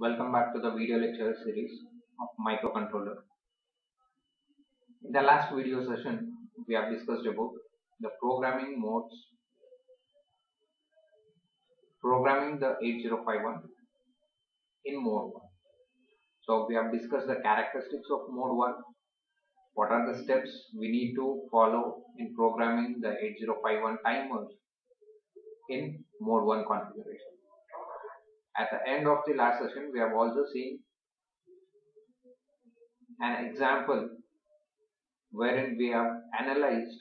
Welcome back to the video lecture series of microcontroller. In the last video session, we have discussed about the programming modes, programming the 8051 in mode 1. So we have discussed the characteristics of mode 1, what are the steps we need to follow in programming the 8051 timers in mode 1 configuration. At the end of the last session, we have also seen an example wherein we have analyzed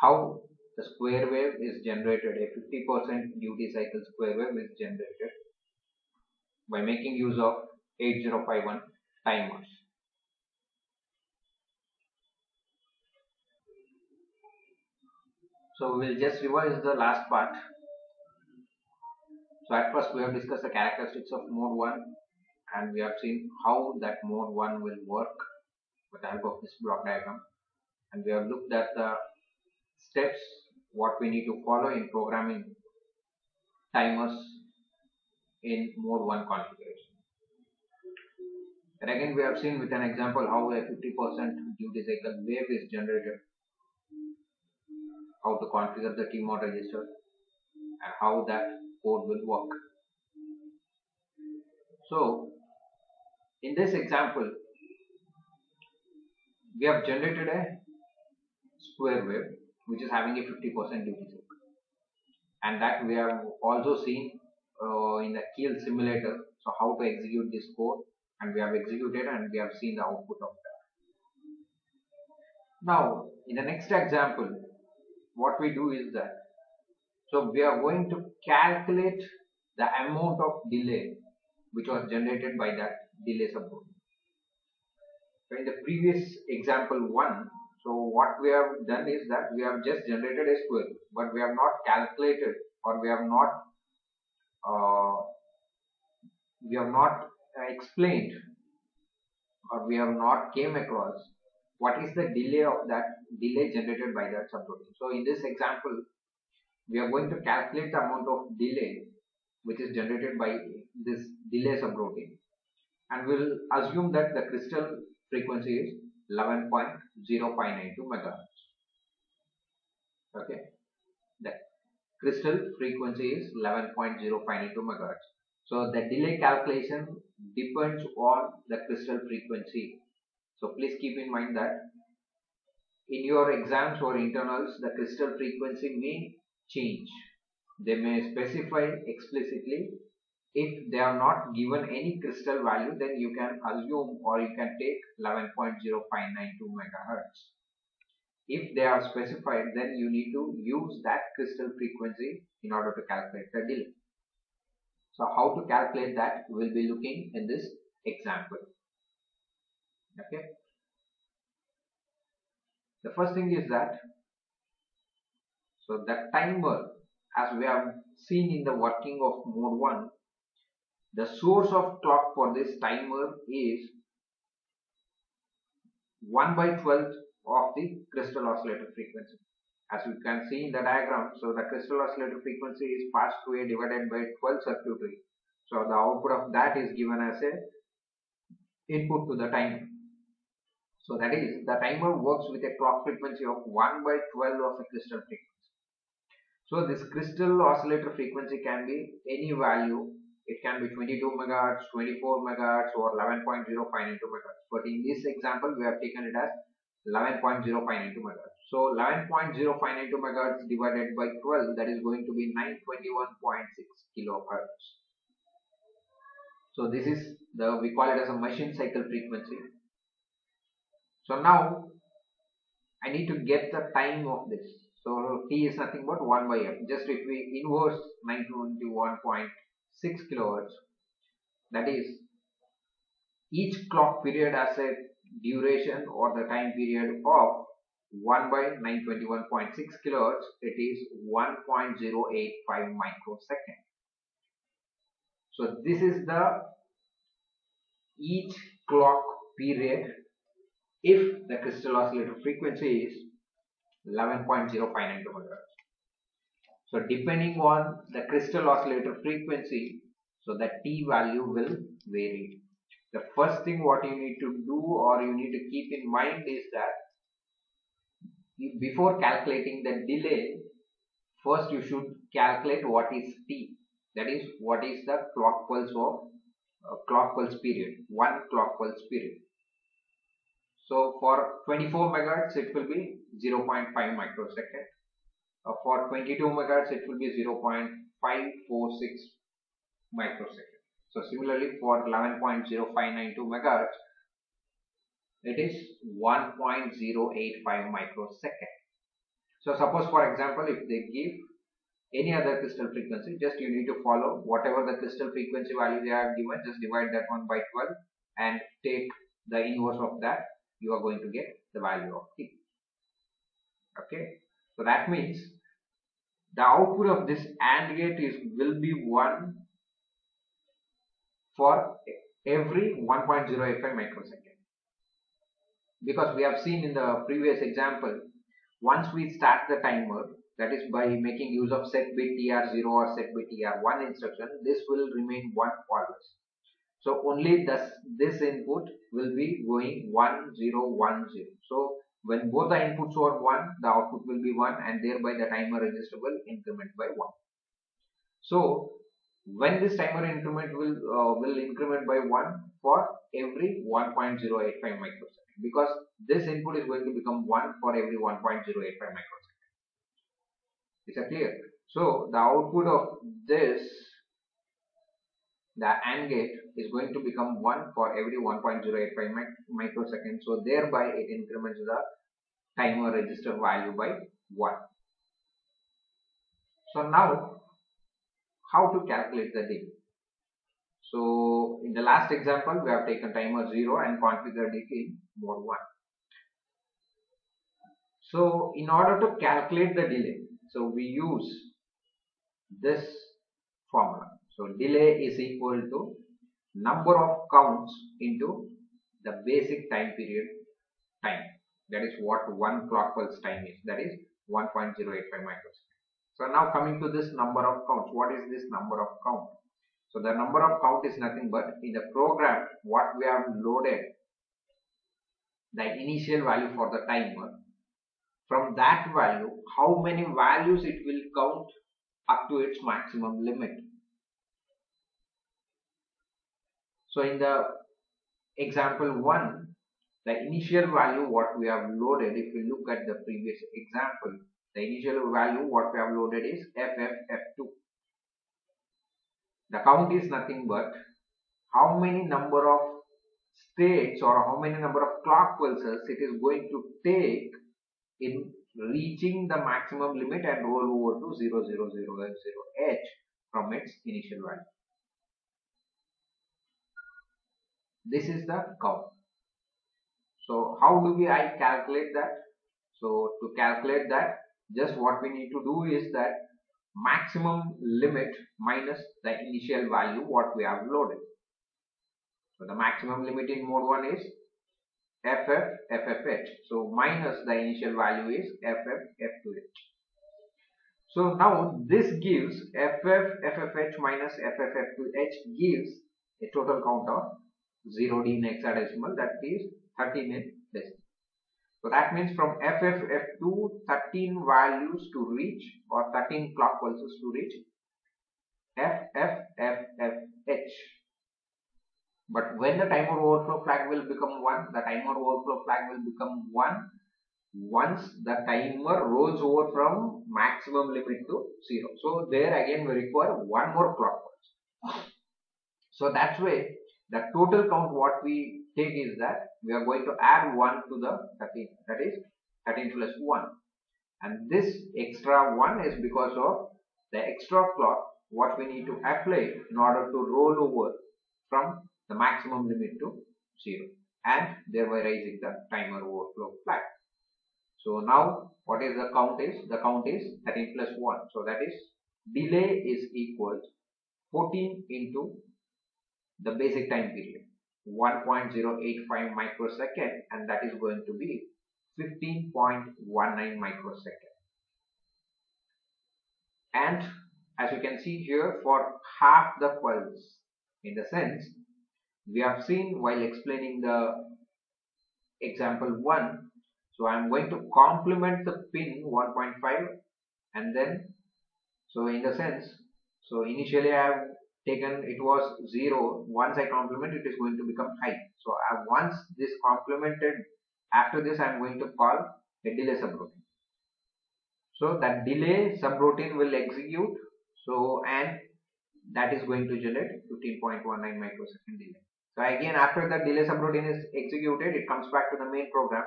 how the square wave is generated, a 50% duty cycle square wave is generated by making use of 8051 timers. So we will just revise the last part. So at first we have discussed the characteristics of mode 1 and we have seen how that mode 1 will work with the help of this block diagram and we have looked at the steps what we need to follow in programming timers in mode 1 configuration. And again we have seen with an example how a 50% duty cycle wave is generated how to configure the TMOD register and how that code will work. So in this example we have generated a square wave which is having a 50% duty cycle and that we have also seen uh, in the Keil simulator so how to execute this code and we have executed and we have seen the output of that. Now in the next example what we do is that so we are going to calculate the amount of delay which was generated by that delay subroutine. So in the previous example 1 so what we have done is that we have just generated a square but we have not calculated or we have not uh, we have not explained or we have not came across what is the delay of that delay generated by that subroutine. So in this example, we are going to calculate the amount of delay which is generated by this delay subroutine and we'll assume that the crystal frequency is 11.0592 megahertz. Okay, the crystal frequency is 11.0592 megahertz. So the delay calculation depends on the crystal frequency so please keep in mind that in your exams or internals, the crystal frequency may change. They may specify explicitly. If they are not given any crystal value, then you can assume or you can take 11.0592 megahertz. If they are specified, then you need to use that crystal frequency in order to calculate the delay. So how to calculate that, we'll be looking in this example okay the first thing is that so that timer as we have seen in the working of mode 1 the source of clock for this timer is 1 by 12 of the crystal oscillator frequency. As you can see in the diagram so the crystal oscillator frequency is passed through a divided by 12 circuitry. So the output of that is given as a input to the timer. So that is the timer works with a clock frequency of 1 by 12 of a crystal frequency. So this crystal oscillator frequency can be any value. It can be 22 megahertz, 24 megahertz or 11.052 megahertz. But in this example we have taken it as 11.052 megahertz. So 11.052 megahertz divided by 12 that is going to be 921.6 kilohertz. So this is the we call it as a machine cycle frequency so now I need to get the time of this. So T is nothing but 1 by f. Just if we inverse 921.6 kilohertz, that is each clock period has a duration or the time period of 1 by 921.6 kilohertz, it is 1.085 microsecond. So this is the each clock period if the crystal oscillator frequency is 11.059 megahertz. So depending on the crystal oscillator frequency, So the t value will vary. The first thing what you need to do or you need to keep in mind is that before calculating the delay, first you should calculate what is t. That is what is the clock pulse of uh, clock pulse period, one clock pulse period. So for 24 megahertz it will be 0.5 microsecond. Uh, for 22 megahertz it will be 0.546 microsecond. So similarly for 11.0592 megahertz it is 1.085 microsecond. So suppose for example if they give any other crystal frequency just you need to follow whatever the crystal frequency value they have given just divide that one by 12 and take the inverse of that you are going to get the value of t okay? So that means the output of this AND gate is will be 1 for every 1.085 microsecond. Because we have seen in the previous example once we start the timer that is by making use of set bit tr0 or set bit tr1 instruction this will remain 1 always so only this this input will be going 1 0 1 0 so when both the inputs are 1 the output will be 1 and thereby the timer register will increment by 1 so when this timer increment will uh, will increment by 1 for every 1.085 microsecond because this input is going to become 1 for every 1.085 microsecond. Is that clear? So the output of this, the AND gate is going to become 1 for every 1.085 microsecond, So thereby it increments the timer register value by 1. So now how to calculate the delay? So in the last example we have taken timer 0 and configured it in mode 1. So in order to calculate the delay so we use this formula. So delay is equal to number of counts into the basic time period time. That is what one clock pulse time is. That is 1.085 microseconds. So now coming to this number of counts. What is this number of count? So the number of count is nothing but in the program what we have loaded the initial value for the timer from that value how many values it will count up to its maximum limit. So in the example 1 the initial value what we have loaded if we look at the previous example the initial value what we have loaded is FFF2 the count is nothing but how many number of states or how many number of clock pulses it is going to take in reaching the maximum limit and roll over to 000h from its initial value. This is the count. So how do we I calculate that? So to calculate that just what we need to do is that maximum limit minus the initial value what we have loaded. So the maximum limit in mode 1 is ff ffh so minus the initial value is ff f2h so now this gives ff ffh minus ff f2h gives a total count of 0d in hexadecimal that is 13 in decimal so that means from ff f2 13 values to reach or 13 clock pulses to reach ff ffh but when the timer overflow flag will become 1, the timer overflow flag will become 1 once the timer rolls over from maximum limit to 0. So there again we require one more clock pulse. So that's why the total count what we take is that we are going to add 1 to the 13 that is 13 plus 1 and this extra 1 is because of the extra clock what we need to apply in order to roll over from the maximum limit to 0 and thereby raising the timer overflow flag. So now what is the count is? The count is 13 plus 1. So that is delay is equal 14 into the basic time period 1.085 microsecond and that is going to be 15.19 microsecond. And as you can see here for half the pulse In the sense, we have seen while explaining the example 1, so I am going to complement the pin 1.5 and then, so in the sense, so initially I have taken it was 0, once I complement it is going to become high. So I, once this complemented, after this I am going to call a delay subroutine. So that delay subroutine will execute, so and that is going to generate 15.19 microsecond delay. So again after the delay subroutine is executed, it comes back to the main program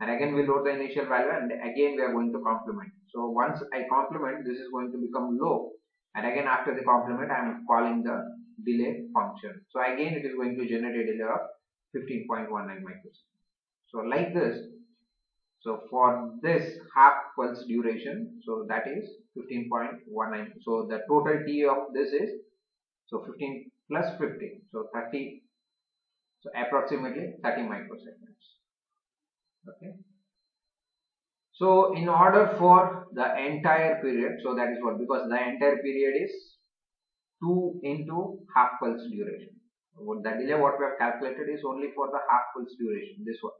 and again we load the initial value and again we are going to complement. So once I complement, this is going to become low and again after the complement I am calling the delay function. So again it is going to generate a delay of 15.19 microseconds. So like this, so for this half pulse duration, so that is 15.19. So the total T of this is so 15 plus 15, so 30, so approximately 30 microseconds. Okay. So in order for the entire period, so that is what because the entire period is 2 into half pulse duration. What the delay what we have calculated is only for the half pulse duration, this one.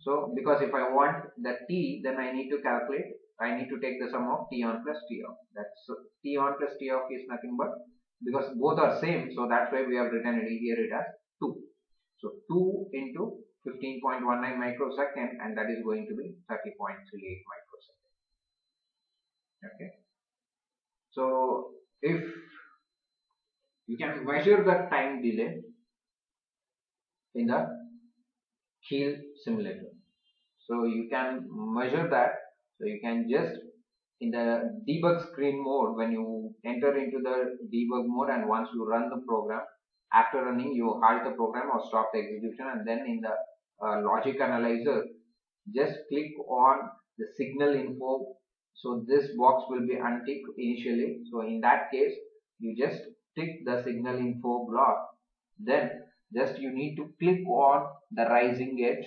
So because if I want the t, then I need to calculate, I need to take the sum of t on plus t off. That's so t on plus t off is nothing but because both are same, so that's why we have written it here it as 2. So 2 into 15.19 microsecond and that is going to be 30.38 microsecond. Okay. So if you can measure the time delay in the Keil simulator. So you can measure that. So you can just in the debug screen mode when you enter into the debug mode and once you run the program after running you halt the program or stop the execution and then in the uh, logic analyzer just click on the signal info. So this box will be unticked initially. So in that case you just tick the signal info block. Then just you need to click on the rising edge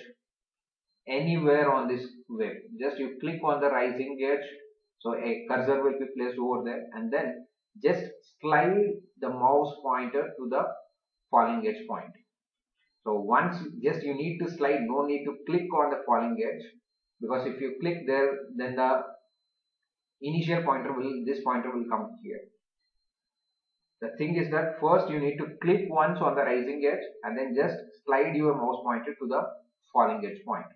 anywhere on this web. Just you click on the rising edge. So a cursor will be placed over there. And then just slide the mouse pointer to the falling edge point so once just you need to slide no need to click on the falling edge because if you click there then the initial pointer will this pointer will come here the thing is that first you need to click once on the rising edge and then just slide your mouse pointer to the falling edge point.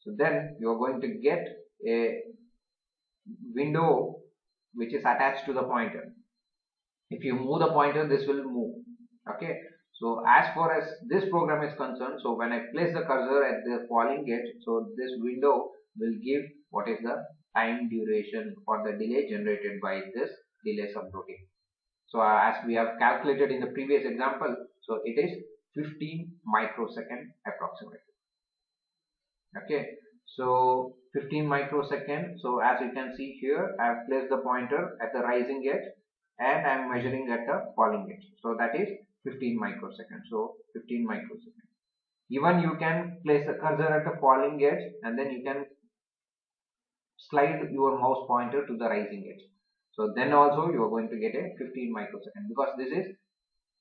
So then you are going to get a window which is attached to the pointer. If you move the pointer, this will move. Okay. So as far as this program is concerned, so when I place the cursor at the falling edge, so this window will give what is the time duration or the delay generated by this delay subroutine. So uh, as we have calculated in the previous example, so it is 15 microsecond approximately. Okay, so 15 microsecond. So as you can see here, I have placed the pointer at the rising edge and I am measuring at the falling edge. So that is 15 microseconds. So 15 microseconds. Even you can place the cursor at the falling edge and then you can slide your mouse pointer to the rising edge. So then also you are going to get a 15 microsecond because this is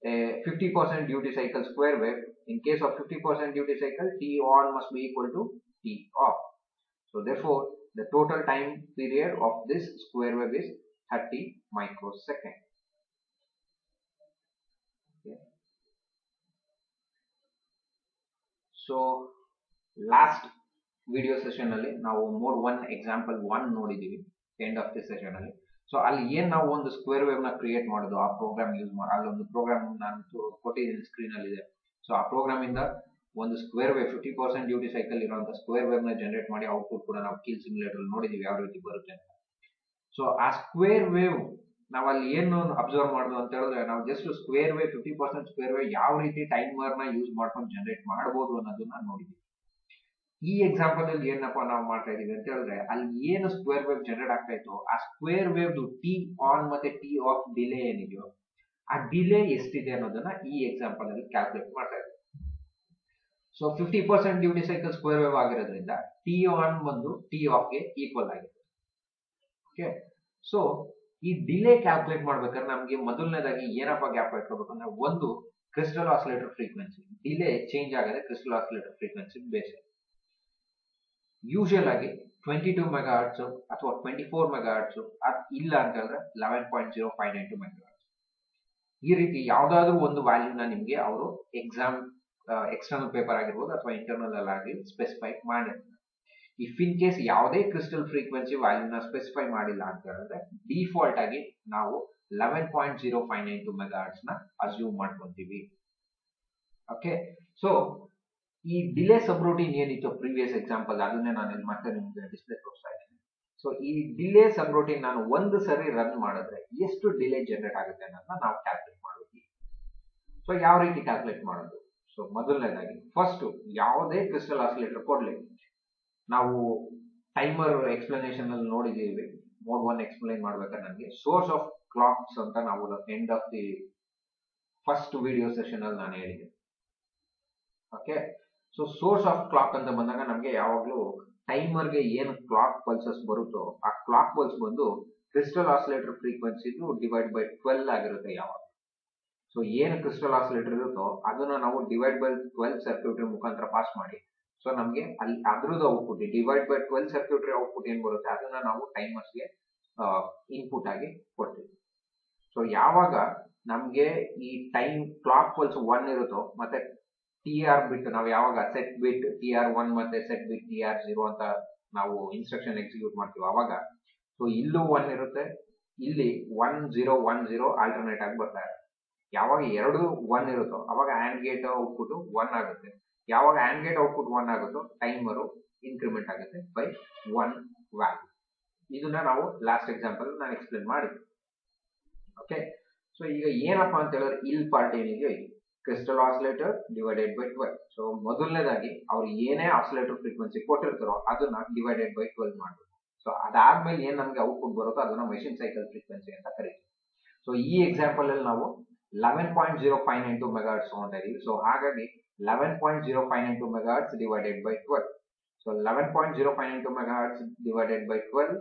a 50% duty cycle square wave. In case of 50% duty cycle, T on must be equal to T off. So therefore, the total time period of this square wave is 30 microsecond. So last video session ಅಲ್ಲಿ ನಾವು more one example one ನೋಡಿದೀವಿ end of the session ಅಲ್ಲಿ. So ಅಲ್ಲಿ ಏನ್ ನಾವು ಒಂದು square ವೇವ್ನ create ಮಾಡೋದು, ಆ ಪ್ರೋಗ್ರಾಮ್ ಯೂಸ್ ಮಾಡಿ ಅಲ್ಲೊಂದು ಪ್ರೋಗ್ರಾಮ್ ನಾನು ಕೊಟ್ಟಿದ್ದೀನಿ ಸ್ಕ್ರೀನ್ ಅಲ್ಲಿ ಇದೆ. ಸೊ ಆ ಪ್ರೋಗ್ರಾಮ್ ಇಂದ ಒಂದು square wave fifty percent duty cycle ಇರುವಂತ ಸ್ಕ್ವೇರ್ ವೇವ್ನ ಜನರೇಟ್ ಮಾಡಿ ಔಟ್ಪುಟ್ ಕೂಡ ನಾವು ಕೀಲ್ ಸಿಮ್ಯುಲೇಟರ್ ನೋಡಿದೀವಿ, ಯಾವ ರೀತಿ ಬರುತ್ತೆ ಅಂತ. ಸೊ ಆ ಸ್ಕ್ವೇರ್ ವೇವ್ ನಾವು ಅಲ್ಲಿ ಏನು ಅಬ್ಸರ್ವ್ ಮಾಡುದು ಅಂತ ಹೇಳಿದ್ರೆ, ನಾವು just square wave fifty percent square wave ಯಾವ ರೀತಿ ಟೈಮರ್ನ ಯೂಸ್ ಮಾಡ್ಕೊಂಡು ಜನರೇಟ್ ಮಾಡಬಹುದು ಅನ್ನೋದನ್ನ ನೋಡಿದೀವಿ. ಈ ಎಕ್ಸಾಂಪಲ್ ಅಲ್ಲಿ ಏನಪ್ಪಾ ನಾವು ಮಾಡ್ತಾ ಇದೀವಿ ಅಂತ ಹೇಳಿದ್ರೆ, ಅಲ್ಲಿ ಏನು ಸ್ಕ್ವೇರ್ ವೇವ್ ಜನರೇಟ್ ಆಗ್ತಾ ಇತ್ತು, ಆ ಸ್ಕ್ವೇರ್ ವೇವ್ ಟಿ ಆನ್ ಮತ್ತೆ ಟಿ ಆಫ್ ಡಿಲೇ ಏನಿದೆಯೋ, ಆ ಡಿಲೇ ಎಷ್ಟಿದೆ ಅನ್ನೋದನ್ನ ಈ ಎಕ್ಸಾಂಪಲ್ ಅಲ್ಲಿ ಕ್ಯಾಲ್ಕುಲೇಟ್ ಮಾಡ್ತಾ ಇದ್ದೀವಿ so fifty percent duty cycle square wave ಆಗಿರೋದ್ರಿಂದ ಟಿ ಆನ್ ಬಂದು ಟಿ ಆಫ್ಗೆ ಈಕ್ವಲ್ ಆಗಿದೆ. ಓಕೆ ಸೊ ಈ ಡಿಲೇ ಕ್ಯಾಲ್ಕುಲೇಟ್ ಮಾಡ್ಬೇಕಾದ್ರೆ ನಮ್ಗೆ ಮೊದಲನೇದಾಗಿ ಏನಪ್ಪ ಗ್ಯಾಪ್ ಇಟ್ಕೋಬೇಕು ಅಂದ್ರೆ ಒಂದು crystal oscillator frequency delay change ಆಗದೆ crystal oscillator frequency base usual ಆಗಿ ಟ್ವೆಂಟಿ ಟೂ ಮೆಗಾ ಹರ್ಟ್ಸ್ ಅಥವಾ ಟ್ವೆಂಟಿ ಫೋರ್ ಮೆಗಾ ಹರ್ಟ್ಸ್ ಇಲ್ಲ ಅಂತ ಹೇಳಿದ್ರೆ eleven point zero five nine two mega ಈ ರೀತಿ ಯಾವ್ದಾದ್ರು ಒಂದು ವ್ಯಾಲ್ಯೂನ ನಿಮಗೆ ಅವರು ಎಕ್ಸಾಮ್ ಎಕ್ಸ್ಟರ್ನಲ್ ಪೇಪರ್ ಆಗಿರ್ಬೋದು ಅಥವಾ ಇಂಟರ್ನಲ್ ಅಲ್ಲಿ ಸ್ಪೆಸಿಫೈ ಮಾಡಿರ್ತಾರೆ. ಇಫ್ ಇನ್ ಕೇಸ್ ಯಾವುದೇ ಕ್ರಿಸ್ಟಲ್ ಫ್ರೀಕ್ವೆನ್ಸಿ ವ್ಯಾಲ್ಯೂನ ಸ್ಪೆಸಿಫೈ ಮಾಡಿಲ್ಲ ಅಂತ ಹೇಳಿದ್ರೆ ಡಿಫಾಲ್ಟ್ ಆಗಿ ನಾವು eleven point zero five nine two mega ನ ಅಸ್ಯೂಮ್ ಮಾಡ್ಕೊಂತೀವಿ. ಓಕೆ ಸೊ ಈ ಡಿಲೇ ಸಬ್ ರೂಟೀನ್ ಏನಿತ್ತು ಪ್ರೀವಿಯಸ್ ಎಕ್ಸಾಂಪಲ್ ಅದನ್ನೇ ನಾನು ಇಲ್ಲಿ ಮತ್ತೆ ನಿಮ್ಗೆ ಡಿಸ್ಪ್ಲೇ ತೋರಿಸ್ತಾ ಇದ್ದೀನಿ. ಸೊ ಈ ಡಿಲೇ ಸಬ್ ರೂಟೀನ್ ನಾನು ಒಂದು ಸರಿ ರನ್ ಮಾಡಿದ್ರೆ ಎಷ್ಟು ಡಿಲೇ ಜನರೇಟ್ ಆಗುತ್ತೆ ಅನ್ನೋದನ್ನ ನಾವು ಕ್ಯಾಲ್ಕುಲೇಟ್ ಮಾಡಿದ್ವಿ ಸೊ ಯಾವ ರೀತಿ ಕ್ಯಾಲ್ಕುಲೇಟ್ ಮಾಡೋದು? ಸೊ ಮೊದಲನೇದಾಗಿ ಫಸ್ಟ್ ಯಾವುದೇ ಕ್ರಿಸ್ಟಲ್ ಆಸಿಲೇಟರ್ ಕೊಡ್ಲಿ. ನಾವು ಟೈಮರ್ ಎಕ್ಸ್ಪ್ಲನೇಷನ್ ಅಲ್ಲಿ ನೋಡಿದೀವಿ ಮೋಡ್ ಒನ್ ಎಕ್ಸ್ಪ್ಲೈನ್ ಮಾಡ್ಬೇಕಾದ್ರೆ ನನಗೆ ಸೋರ್ಸ್ ಆಫ್ ಕ್ಲಾಕ್ಸ್ ಅಂತ ನಾವು end of the first video session ಅಲ್ಲಿ ನಾನು ಹೇಳಿದೆ. Okay so source of clock ಅಂತ ಬಂದಾಗ ನಮಗೆ ಯಾವಾಗಲೂ ಟೈಮರ್ಗೆ ಏನು ಕ್ಲಾಕ್ ಪಲ್ಸಸ್ ಬರುತ್ತೋ, ಆ ಕ್ಲಾಕ್ ಪಲ್ಸ್ ಬಂದು ಕ್ರಿಸ್ಟಲ್ ಆಸಿಲೇಟರ್ ಫ್ರೀಕ್ವೆನ್ಸಿದು ಡಿವೈಡ್ ಬೈ ಟ್ವೆಲ್ ಆಗಿರುತ್ತೆ ಯಾವಾಗ. ಸೊ ಏನು ಕ್ರಿಸ್ಟಲ್ ಆಸಿಲೇಟರ್ ಇರುತ್ತೋ, ಅದನ್ನ ನಾವು ಡಿವೈಡ್ ಬೈ ಟ್ವೆಲ್ ಸರ್ಕ್ಯೂಟ್ರಿ ಮುಖಾಂತರ ಪಾಸ್ ಮಾಡಿ ಸೊ ನಮಗೆ ಅಲ್ಲಿ ಅದ್ರದ್ದು output divide by twelve circuitry output ಏನ್ ಬರುತ್ತೆ? ಅದನ್ನ ನಾವು ಟೈಮರ್ಸ್ಗೆ ಇನ್ಪುಟ್ ಆಗಿ ಕೊಡ್ತೀವಿ. ಸೊ ಯಾವಾಗ ನಮ್ಗೆ ಈ ಟೈಮ್ ಕ್ಲಾಕ್ ಪಲ್ಸ್ ಒನ್ ಇರುತ್ತೋ, ಮತ್ತೆ ಟಿ ಆರ್ ಬಿಟ್ ನಾವು ಯಾವಾಗ set bit T R one ಮತ್ತೆ set bit T R zero ಅಂತ ನಾವು ಇನ್ಸ್ಟ್ರಕ್ಷನ್ ಎಕ್ಸಿಕ್ಯೂಟ್ ಮಾಡ್ತೀವಿ ಅವಾಗ ಸೊ ಇಲ್ಲೂ ಒನ್ ಇರುತ್ತೆ. ಇಲ್ಲಿ one zero one zero alternate ಆಗಿ ಬರ್ತಾ ಯಾವಾಗ ಎರಡು ಒನ್ ಇರುತ್ತೋ, ಅವಾಗ ಹ್ಯಾಂಡ್ ಗೇಟ್ ಔಟ್ಪುಟ್ ಒನ್ ಆಗುತ್ತೆ. ಯಾವಾಗ ಆ್ಯಂಡ್ ಗೇಟ್ ಔಟ್ಪುಟ್ ಒನ್ ಆಗುತ್ತೋ ಟೈಮರು ಇನ್ಕ್ರಿಮೆಂಟ್ ಆಗುತ್ತೆ ಬೈ ಒನ್ ವ್ಯಾಲ್ಯೂ ಇದನ್ನ ನಾವು ಲಾಸ್ಟ್ ಎಕ್ಸಾಂಪಲ್ ನಾನು ಎಕ್ಸ್ಪ್ಲೇನ್ ಮಾಡಿದ್ದೆ. ಓಕೆ ಸೊ ಈಗ ಏನಪ್ಪಾ ಅಂತ ಹೇಳಿದ್ರೆ ಇಲ್ ಪಾರ್ಟ್ ಏನಿದೆಯೋ ಇದು crystal oscillator divided by twelve so ಮೊದಲನೇದಾಗಿ ಅವ್ರು ಏನೇ ಆಸಿಲೇಟರ್ ಫ್ರೀಕ್ವೆನ್ಸಿ ಕೊಟ್ಟಿರ್ತಾರೋ ಅದನ್ನ ಡಿವೈಡೆಡ್ ಬೈ ಟ್ವೆಲ್ ಮಾಡಬೇಕು ಸೊ ಅದಾದ್ಮೇಲೆ ಏನ್ ನಮಗೆ ಔಟ್ಪುಟ್ ಬರುತ್ತೋ ಅದನ್ನ ಮೆಷಿನ್ ಸೈಕಲ್ ಫ್ರೀಕ್ವೆನ್ಸಿ ಅಂತ ಕರಿತೀವಿ. ಸೊ ಈ ಎಕ್ಸಾಂಪಲ್ ಅಲ್ಲಿ ನಾವು eleven point zero five nine two megahertz ತಗೊಂತಾ ಇದೀವಿ ಸೊ ಹಾಗಾಗಿ eleven point zero five nine two megahertz divided by twelve so eleven point zero five nine two megahertz divided by twelve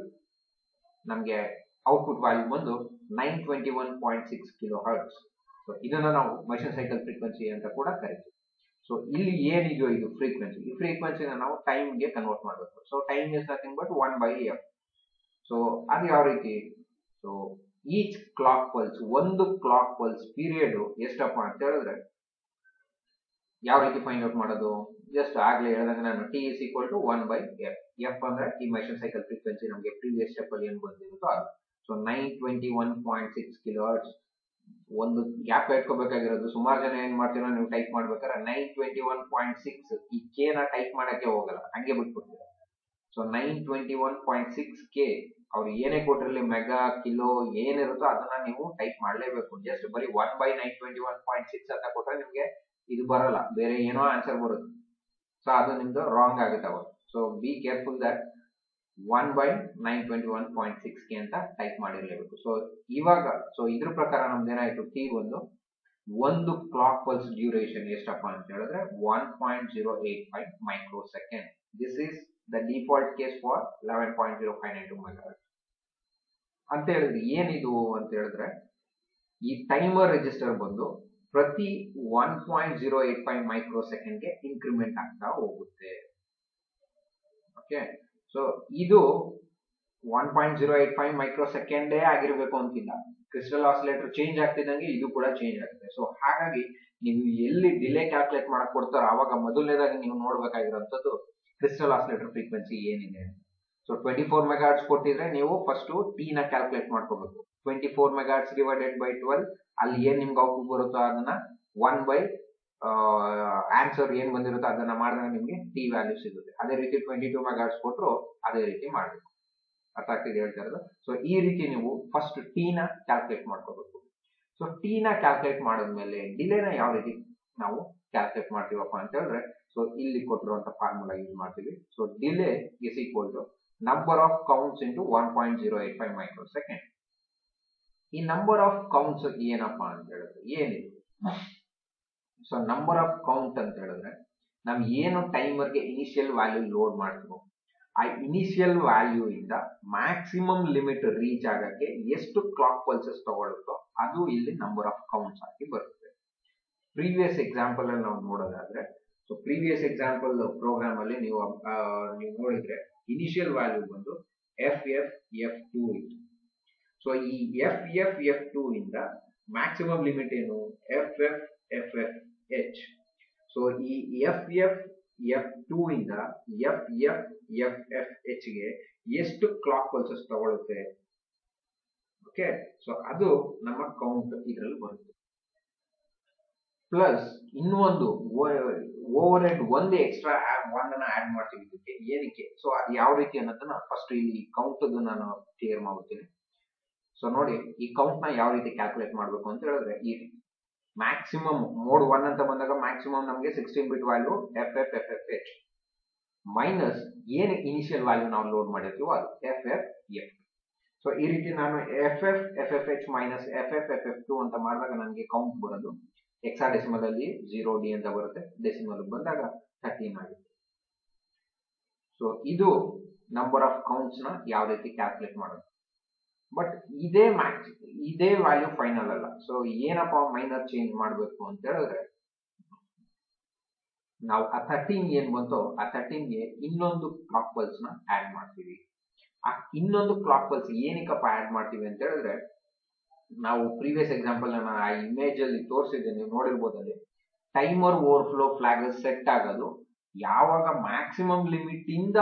ನಮಗೆ output value ಬಂದು nine twenty one point six kilo so ಇದನ್ನ ನಾವು machine cycle frequency ಅಂತ ಕೂಡ ಕರಿತೀವಿ. So ಇಲ್ಲಿ ಏನಿದೆಯೋ ಇದು ಫ್ರೀಕ್ವೆನ್ಸಿ ಈ ಫ್ರೀಕ್ವೆನ್ಸಿನ ನಾವು ಟೈಮ್ಗೆ ಕನ್ವರ್ಟ್ ಮಾಡಬೇಕು. So time is nothing but one by F so ಅದು ಯಾವ ರೀತಿ? ಸೊ ಈಚ್ ಕ್ಲಾಕ್ ಪಲ್ಸ್ ಒಂದು ಕ್ಲಾಕ್ ಪಲ್ಸ್ ಪೀರಿಯಡ್ ಎಷ್ಟಪ್ಪ ಅಂತ ಹೇಳಿದ್ರೆ ಯಾವ ರೀತಿ ಫೈಂಡ್ ಔಟ್ ಮಾಡೋದು? ಜಸ್ಟ್ ಆಗ್ಲೇ ಹೇಳಿದಂಗೆ ನಾನು T is equal to one by F F ಅಂದ್ರೆ ಈ ಮೆಷನ್ ಸೈಕಲ್ ಫ್ರೀಕ್ವೆನ್ಸಿ ನಮಗೆ ಪ್ರೀವಿಯಸ್ ಸ್ಟೆಪ್ ಅಲ್ಲಿ ಏನು ಬಂದಿರುತ್ತೋ ಅದು. So nine twenty one point six kilo ಒಂದು ಗ್ಯಾಪ್ ಇಟ್ಕೋಬೇಕಾಗಿರೋದು ಸುಮಾರು ಜನ ಏನ್ ಮಾಡ್ತೀರೋ ನೀವು ಟೈಪ್ ಮಾಡ್ಬೇಕಾದ್ರೆ nine twenty one point six ಈ ಕೆ ನ ಟೈಪ್ ಮಾಡಕ್ಕೆ ಹೋಗಲ್ಲ. ಹಂಗೆ ಬಿಟ್ಬಿಡ್ತೀರ. So nine twenty one point six K ಅವ್ರು ಏನೇ ಕೊಟ್ಟಿರಲಿ ಮೆಗಾ ಕಿಲೋ ಏನಿರುತ್ತೋ ಅದನ್ನ ನೀವು ಟೈಪ್ ಮಾಡಲೇಬೇಕು. ಜಸ್ಟ್ ಬರೀ one by nine twenty one point six ಅಂತ ಕೊಟ್ರೆ ನಿಮ್ಗೆ ಇದು ಬರಲ್ಲ. ಬೇರೆ ಏನೋ ಆನ್ಸರ್ ಬರುತ್ತೆ. ಸೊ ಅದು ನಿಮ್ದು ರಾಂಗ್ ಆಗುತ್ತೆ ಅವಾಗ. So be careful that one by nine twenty one point six K ಅಂತ ಟೈಪ್ ಮಾಡಿರ್ಲೇಬೇಕು. ಸೊ ಇವಾಗ ಸೊ ಇದ್ರ ಪ್ರಕಾರ ನಮ್ದು ಏನಾಯ್ತು? ಟಿ ಒಂದು ಒಂದು ಕ್ಲಾಕ್ ಪಲ್ಸ್ ಡ್ಯೂರೇಷನ್ ಎಷ್ಟಪ್ಪ ಅಂತ ಹೇಳಿದ್ರೆ one point zero eight five microsecond this is the default case for eleven point zero five nine two micro ಅಂತ ಹೇಳಿದ್ರೆ ಏನಿದು ಅಂತ ಹೇಳಿದ್ರೆ ಈ ಟೈಮರ್ ರಿಜಿಸ್ಟರ್ ಬಂದು ಪ್ರತಿ one point zero eight five micro ಸೆಕೆಂಡ್ಗೆ ಇನ್ಕ್ರಿಮೆಂಟ್ ಆಗ್ತಾ ಹೋಗುತ್ತೆ. ಓಕೆ ಸೊ ಇದು one point zero eight five micro ಸೆಕೆಂಡೇ ಆಗಿರಬೇಕು ಅಂತಿಲ್ಲ. ಕ್ರಿಸ್ಟಲ್ ಆಸಿಲೇಟರ್ ಚೇಂಜ್ ಆಗ್ತಿದ್ದಂಗೆ ಇದು ಕೂಡ ಚೇಂಜ್ ಆಗುತ್ತೆ. ಸೊ ಹಾಗಾಗಿ ನೀವು ಎಲ್ಲಿ ಡಿಲೇ ಕ್ಯಾಲ್ಕುಲೇಟ್ ಮಾಡಕ್ ಕೊಡ್ತಾರೋ ಆವಾಗ ಮೊದಲನೇದಾಗಿ ನೀವು ನೋಡ್ಬೇಕಾಗಿರೋಂಥದ್ದು ಕ್ರಿಸ್ಟಲ್ ಆಸಿಲೇಟರ್ ಫ್ರೀಕ್ವೆನ್ಸಿ ಏನಿದೆ ಸೊ ಟ್ವೆಂಟಿ ಫೋರ್ ಮೆಗಾಟ್ಸ್ ಕೊಟ್ಟಿದ್ರೆ ನೀವು ಫಸ್ಟ್ ಟಿ ನ ಕ್ಯಾಲ್ಕುಲೇಟ್ ಮಾಡ್ಕೋಬೇಕು. Twenty four megahertz divided by twelve ಅಲ್ಲಿ ಏನು ನಿಮ್ಗೆ ಔಟ್ಪುಟ್ ಬರುತ್ತೋ ಅದನ್ನ ಒನ್ ಬೈ ಆನ್ಸರ್ ಏನು ಬಂದಿರುತ್ತೋ ಅದನ್ನ ಮಾಡಿದ್ರೆ ನಿಮಗೆ ಟಿ ವ್ಯಾಲ್ಯೂ ಸಿಗುತ್ತೆ. ಅದೇ ರೀತಿ ಟ್ವೆಂಟಿ ಟೂ ಮೆಗಾಟ್ಸ್ ಕೊಟ್ಟರು ಅದೇ ರೀತಿ ಮಾಡಬೇಕು. ಅರ್ಥ ಆಗ್ತಿದೆ ಹೇಳ್ತಾ ಇರೋದು? ಸೊ ಈ ರೀತಿ ನೀವು ಫಸ್ಟ್ ಟಿ ನ ಕ್ಯಾಲ್ಕುಲೇಟ್ ಮಾಡ್ಕೋಬೇಕು. ಸೊ ಟಿ ನ ಕ್ಯಾಲ್ಕುಲೇಟ್ ಮಾಡಿದ್ಮೇಲೆ ಡಿಲೇನ ಯಾವ ರೀತಿ ನಾವು ಕ್ಯಾಲ್ಕುಲೇಟ್ ಮಾಡ್ತೀವಪ್ಪ ಅಂತ ಹೇಳಿದ್ರೆ ಸೊ ಇಲ್ಲಿ ಕೊಟ್ಟಿರುವಂತ ಫಾರ್ಮುಲಾ ಯೂಸ್ ಮಾಡ್ತೀವಿ. So delay is equal to number of counts into one point zero eight five microsecond ಈ ನಂಬರ್ ಆಫ್ ಕೌಂಟ್ಸ್ ಏನಪ್ಪ ಅಂತ ಹೇಳಿದ್ರೆ ಏನಿದೆ? ಸೊ ನಂಬರ್ ಆಫ್ ಕೌಂಟ್ ಅಂತ ಹೇಳಿದ್ರೆ, ನಾವು ಏನು ಟೈಮರ್ಗೆ ಇನಿಷಿಯಲ್ ವ್ಯಾಲ್ಯೂ ಲೋಡ್ ಮಾಡ್ತೀವೋ, ಆ ಇನಿಷಿಯಲ್ ವ್ಯಾಲ್ಯೂ ಇಂದ ಮ್ಯಾಕ್ಸಿಮಮ್ ಲಿಮಿಟ್ ರೀಚ್ ಆಗಕ್ಕೆ ಎಷ್ಟು ಕ್ಲಾಕ್ ಪಲ್ಸಸ್ ತಗೊಳುತ್ತೋ ಅದು ಇಲ್ಲಿ ನಂಬರ್ ಆಫ್ ಕೌಂಟ್ಸ್ ಆಗಿ ಬರುತ್ತೆ. ಪ್ರೀವಿಯಸ್ ಎಕ್ಸಾಂಪಲ್ ಅಲ್ಲಿ ನಾವು ನೋಡೋದಾದ್ರೆ ಸೊ ಪ್ರೀವಿಯಸ್ ಎಕ್ಸಾಂಪಲ್ ಪ್ರೋಗ್ರಾಮ್ ಅಲ್ಲಿ ನೀವು ನೀವು ನೋಡಿದ್ರೆ ಇನಿಷಿಯಲ್ ವ್ಯಾಲ್ಯೂ ಬಂದು ಎಫ್ ಎಫ್ ಎಫ್ ಟೂ ಇತ್ತು. ಸೊ ಈ ಎಫ್ ಎಫ್ ಎಫ್ ಟು ಇಂದ ಮ್ಯಾಕ್ಸಿಮಮ್ ಲಿಮಿಟ್ ಏನು? F F F F H so ಈ ಎಫ್ ಎಫ್ ಎಫ್ ಟೂ ಇಂದ ಎಫ್ ಎಫ್ ಎಫ್ ಎಫ್ ಎಚ್ಗೆ ಎಷ್ಟು ಕ್ಲಾಕ್ ಪಲ್ಸಸ್ ತಗೊಳುತ್ತೆ? ಓಕೆ ಸೊ ಅದು ನಮ್ಮ ಕೌಂಟ್ ಇದರಲ್ಲಿ ಬರುತ್ತೆ. ಪ್ಲಸ್ ಇನ್ನೂ ಒಂದು ಓವರ್ ಹೆಡ್ ಒಂದು ಎಕ್ಸ್ಟ್ರಾ ಒನ್ ಆಡ್ ಮಾಡ್ತೀವಿ ಇದಕ್ಕೆ. ಏನಕ್ಕೆ? ಸೊ ಅದು ಯಾವ ರೀತಿ ಅನ್ನೋದನ್ನ ಫಸ್ಟ್ ಇಲ್ಲಿ ಕೌಂಟ್ ನಾನು ಕ್ಲಿಯರ್ ಮಾಡ್ತೀನಿ ಸೊ ನೋಡಿ ಈ ಕೌಂಟ್ನ ಯಾವ ರೀತಿ ಕ್ಯಾಲ್ಕುಲೇಟ್ ಮಾಡಬೇಕು ಅಂತ ಹೇಳಿದ್ರೆ ಈ ಮ್ಯಾಕ್ಸಿಮಮ್ ಮೋಡ್ ಒನ್ ಅಂತ ಬಂದಾಗ ಮ್ಯಾಕ್ಸಿಮಮ್ ನಮಗೆ sixteen bit value F F F F H minus ಏನು ಇನಿಷಿಯಲ್ ವ್ಯಾಲ್ಯೂ ನಾವು ಲೋಡ್ ಮಾಡಿರ್ತೀವೋ ಅದು ಎಫ್ ಎಫ್ ಎಫ್ ಸೊ ಈ ರೀತಿ ನಾನು F F F F H minus F F F F two ಅಂತ ಮಾಡಿದಾಗ ನನಗೆ ಕೌಂಟ್ ಬರೋದು ಎಕ್ಸಾ ಡೆಸಿಮಲ್ ಅಲ್ಲಿ ಜೀರೋ ಡಿ ಅಂತ ಬರುತ್ತೆ ಡೆಸಿಮಲ್ ಬಂದಾಗ ಥರ್ಟೀನ್ ಆಗುತ್ತೆ ಸೊ ಇದು ನಂಬರ್ ಆಫ್ ಕೌಂಟ್ಸ್ನ ಯಾವ ರೀತಿ ಕ್ಯಾಲ್ಕುಲೇಟ್ ಮಾಡೋದು ಬಟ್ ಇದೇ ಮ್ಯಾಕ್ಸ್ ಇದೇ ವ್ಯಾಲ್ಯೂ ಫೈನಲ್ ಅಲ್ಲ. ಸೊ ಏನಪ್ಪ ಮೈನರ್ ಚೇಂಜ್ ಮಾಡಬೇಕು ಅಂತ ಹೇಳಿದ್ರೆ, ನಾವು ಆ ಥರ್ಟೀನ್ ಏನ್ ಬಂತೋ, ಆ ಥರ್ಟೀನ್ಗೆ ಇನ್ನೊಂದು ಕ್ಲಾಕ್ ಪಲ್ಸ್ನ ಆಡ್ ಮಾಡ್ತೀವಿ. ಆ ಇನ್ನೊಂದು ಕ್ಲಾಕ್ ಪಲ್ಸ್ ಏನಕ್ಕಪ್ಪ ಆಡ್ ಮಾಡ್ತೀವಿ ಅಂತ ಹೇಳಿದ್ರೆ, ನಾವು ಪ್ರೀವಿಯಸ್ ಎಕ್ಸಾಂಪಲ್ ನಾನು ಆ ಇಮೇಜ್ ಅಲ್ಲಿ ನೋಡಿರ್ಬೋದು ಅಲ್ಲಿ. ಟೈಮರ್ ಓವರ್ಫ್ಲೋ ಫ್ಲಾಗ್ ಸೆಟ್ ಆಗೋದು, ಯಾವಾಗ ಮ್ಯಾಕ್ಸಿಮಮ್ ಲಿಮಿಟ್ ಇಂದ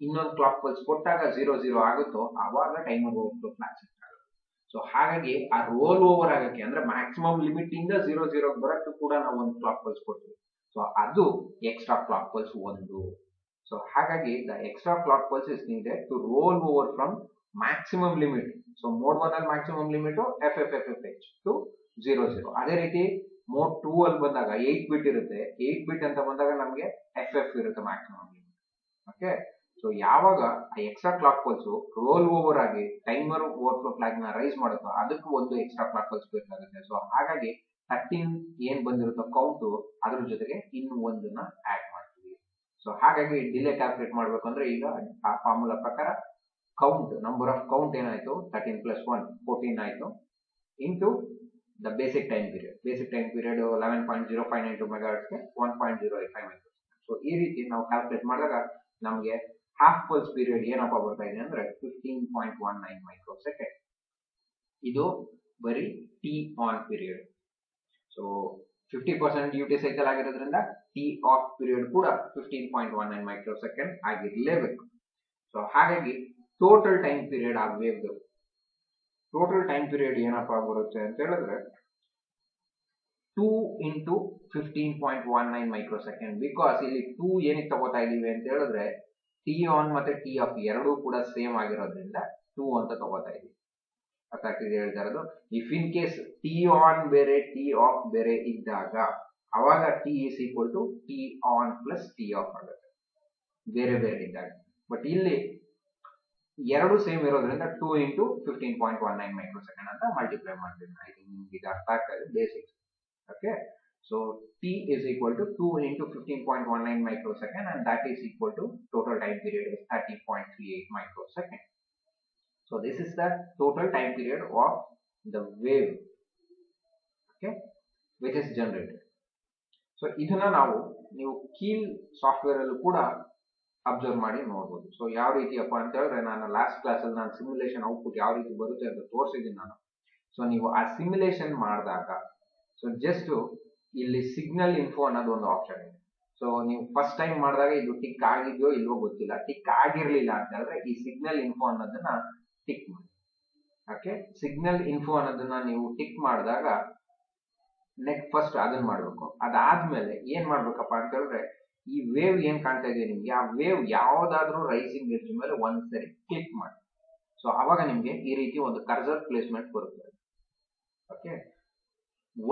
ಇನ್ನೊಂದು ಕ್ಲಾಕ್ ಪಲ್ಸ್ ಕೊಟ್ಟಾಗ ಜೀರೋ ಜೀರೋ ಆಗುತ್ತೋ ಆವಾಗ ಟೈಮರ್ ಓವರ್ಫ್ಲೋ ಫ್ಲಾಗ್ ಸೆಟ್ ಆಗುತ್ತೆ. ಸೊ ಹಾಗಾಗಿ ಆ ರೋಲ್ ಓವರ್ ಆಗಕ್ಕೆ ಅಂದ್ರೆ ಮ್ಯಾಕ್ಸಿಮಮ್ ಲಿಮಿಟ್ ಇಂದ ಜೀರೋ ಜೀರೋ ಬರಕ್ಕೆ ಕೂಡ ನಾವು ಒಂದು ಕ್ಲಾಕ್ ಪಲ್ಸ್ ಕೊಡ್ತೀವಿ. ಸೊ ಅದು ಎಕ್ಸ್ಟ್ರಾ ಕ್ಲಾಕ್ ಪಲ್ಸ್ ಒಂದು. ಸೊ ಹಾಗಾಗಿ the extra clock pulse is needed to roll over from maximum limit so mode one ಅಲ್ಲಿ maximum limit F F F F H to zero zero ಅದೇ ರೀತಿ mode two ಅಲ್ಲಿ ಬಂದಾಗ eight ಬಿಟ್ ಇರುತ್ತೆ. Eight ಬಿಟ್ ಅಂತ ಬಂದಾಗ ನಮಗೆ ಎಫ್ ಎಫ್ ಇರುತ್ತೆ ಮ್ಯಾಕ್ಸಿಮಮ್ ಲಿಮಿಟ್ ಓಕೆ ಸೊ ಯಾವಾಗ ಆ extra clock pulse roll over ಆಗಿ ಟೈಮರ್ ಓವರ್ಫ್ಲೋ ಫ್ಲಾಗ್ನ ರೈಸ್ ಮಾಡುತ್ತೋ ಅದಕ್ಕೂ ಒಂದು ಎಕ್ಸ್ಟ್ರಾ ಕ್ಲಾಕ್ ಪಲ್ಸ್ ಬೇಕಾಗುತ್ತೆ. ಸೊ ಹಾಗಾಗಿ ಥರ್ಟೀನ್ ಏನ್ ಬಂದಿರುತ್ತೋ ಕೌಂಟ್ ಅದ್ರ ಜೊತೆಗೆ ಇನ್ನು ಒಂದನ್ನ ಆಡ್ ಮಾಡ್ತೀವಿ. ಸೊ ಹಾಗಾಗಿ ಡಿಲೇ ಕ್ಯಾಲ್ಕುಲೇಟ್ ಮಾಡ್ಬೇಕು ಅಂದ್ರೆ ಈಗ ಆ ಫಾರ್ಮುಲಾ ಪ್ರಕಾರ ಕೌಂಟ್ ನಂಬರ್ ಆಫ್ ಕೌಂಟ್ ಏನಾಯ್ತು? ತರ್ಟೀನ್ ಪ್ಲಸ್ ಒನ್ ಫೋರ್ಟೀನ್ ಆಯ್ತು. Into the basic time period basic time period eleven point zero five nine to ಮೆಗಾಟ್ಸ್ಗೆ one point zero eight five so ಈ ರೀತಿ ನಾವು ಕ್ಯಾಲ್ಕುಲೇಟ್ ಮಾಡಿದಾಗ ನಮಗೆ ಹಾಫ್ ಪಲ್ಸ್ ಪೀರಿಯಡ್ ಏನಪ್ಪ ಬರ್ತಾ ಇದೆ ಅಂದ್ರೆ fifteen point one nine microsecond ಇದು ಬರೀ T on period so fifty percent duty cycle ಆಗಿರೋದ್ರಿಂದ ಟಿ ಆಫ್ ಪೀರಿಯಡ್ ಕೂಡ fifteen point one nine microsecond ಆಗಿರಲೇಬೇಕು. So ಹಾಗಾಗಿ ಟೋಟಲ್ ಟೈಮ್ ಪೀರಿಯಡ್ ಆ ವೇವ್ದು ಟೋಟಲ್ ಟೈಮ್ ಪೀರಿಯಡ್ ಏನಪ್ಪ ಬರುತ್ತೆ ಅಂತ ಹೇಳಿದ್ರೆ two into fifteen point one nine microsecond because ಇಲ್ಲಿ ಟೂ ಏನಕ್ಕೆ ತಗೋತಾ ಇದೀವಿ ಅಂತ ಹೇಳಿದ್ರೆ ಟಿ ಆನ್ ಮತ್ತೆ ಟಿ ಆಫ್ ಎರಡೂ ಕೂಡ ಸೇಮ್ ಆಗಿರೋದ್ರಿಂದ ಟೂ ಅಂತ ತಗೋತಾ ಇದೀವಿ ಅರ್ಥ ಆಗ್ತಿದೆ ಹೇಳ್ತಾ ಇರೋದು if in case T on ಬೇರೆ ಟಿ ಆಫ್ ಬೇರೆ ಇದ್ದಾಗ, ಅವಾಗ T is equal to T on plus T off ಆಗುತ್ತೆ. ಬೇರೆ ಬೇರೆ ಇದ್ದಾಗ. ಬಟ್ ಇಲ್ಲಿ ಎರಡು ಸೇಮ್ ಇರೋದ್ರಿಂದ two into fifteen point one nine microsecond ಅಂತ ಮಲ್ಟಿಪ್ಲೈ ಮಾಡ್ತೀನಿ. ಐ ಥಿಂಕ್ ನಿಮ್ಗೆ ಇದು ಅರ್ಥ ಆಗ್ತಾ ಇದೆ basics okay So T is equal to 2 into 15.19 microsecond and that is equal to total time period is 30.38 microsecond. So this is the total time period of the wave okay which is generated. So ಇದನ್ನ ನಾವು new Keil software ಅಲ್ಲೂ ಕೂಡ observe So ನೋಡ್ಬೋದು so ಯಾವ ರೀತಿಯಪ್ಪ ಅಂತ ಹೇಳಿದ್ರೆ ನಾನು last ಕ್ಲಾಸಲ್ಲಿ ನಾನು ಸಿಮ್ಯುಲೇಷನ್ ಔಟ್ಪುಟ್ ಯಾವ ರೀತಿ ಬರುತ್ತೆ ಅಂತ ತೋರಿಸಿದ್ದೀನಿ ನಾನು ಸೊ ನೀವು ಆ ಸಿಮ್ಯುಲೇಷನ್ So just to ಇಲ್ಲಿ ಸಿಗ್ನಲ್ ಇನ್ಫೋ ಅನ್ನೋದು ಒಂದು ಆಪ್ಷನ್ ಇದೆ. ಸೊ ನೀವು ಫಸ್ಟ್ ಟೈಮ್ ಮಾಡಿದಾಗ ಇದು ಟಿಕ್ ಆಗಿದೆಯೋ ಇಲ್ವೋ ಗೊತ್ತಿಲ್ಲ. ಟಿಕ್ ಆಗಿರ್ಲಿಲ್ಲ ಅಂತ ಹೇಳಿದ್ರೆ ಈ ಸಿಗ್ನಲ್ ಇನ್ಫೋ ಅನ್ನೋದನ್ನ ಟಿಕ್ ಮಾಡಿ. ಓಕೆ ಸಿಗ್ನಲ್ ಇನ್ಫೋ ಅನ್ನೋದನ್ನ ನೀವು ಟಿಕ್ ಮಾಡಿದಾಗ ನೆಕ್ಸ್ಟ್ ಫಸ್ಟ್ ಅದನ್ನ ಮಾಡ್ಬೇಕು. ಅದಾದ್ಮೇಲೆ ಏನ್ ಮಾಡ್ಬೇಕಪ್ಪ ಅಂತ ಹೇಳಿದ್ರೆ, ಈ ವೇವ್ ಏನ್ ಕಾಣ್ತಾ ಇದೆ ನಿಮ್ಗೆ? ಆ ವೇವ್ ಯಾವ್ದಾದ್ರೂ ರೈಸಿಂಗ್ ಎಡ್ಜ್ ಮೇಲೆ ಒಂದ್ಸರಿ ಕ್ಲಿಕ್ ಮಾಡಿ. ಸೊ ಅವಾಗ ನಿಮ್ಗೆ ಈ ರೀತಿ ಒಂದು ಕರ್ಸರ್ ಪ್ಲೇಸ್ಮೆಂಟ್ ಬರುತ್ತೆ. ಓಕೆ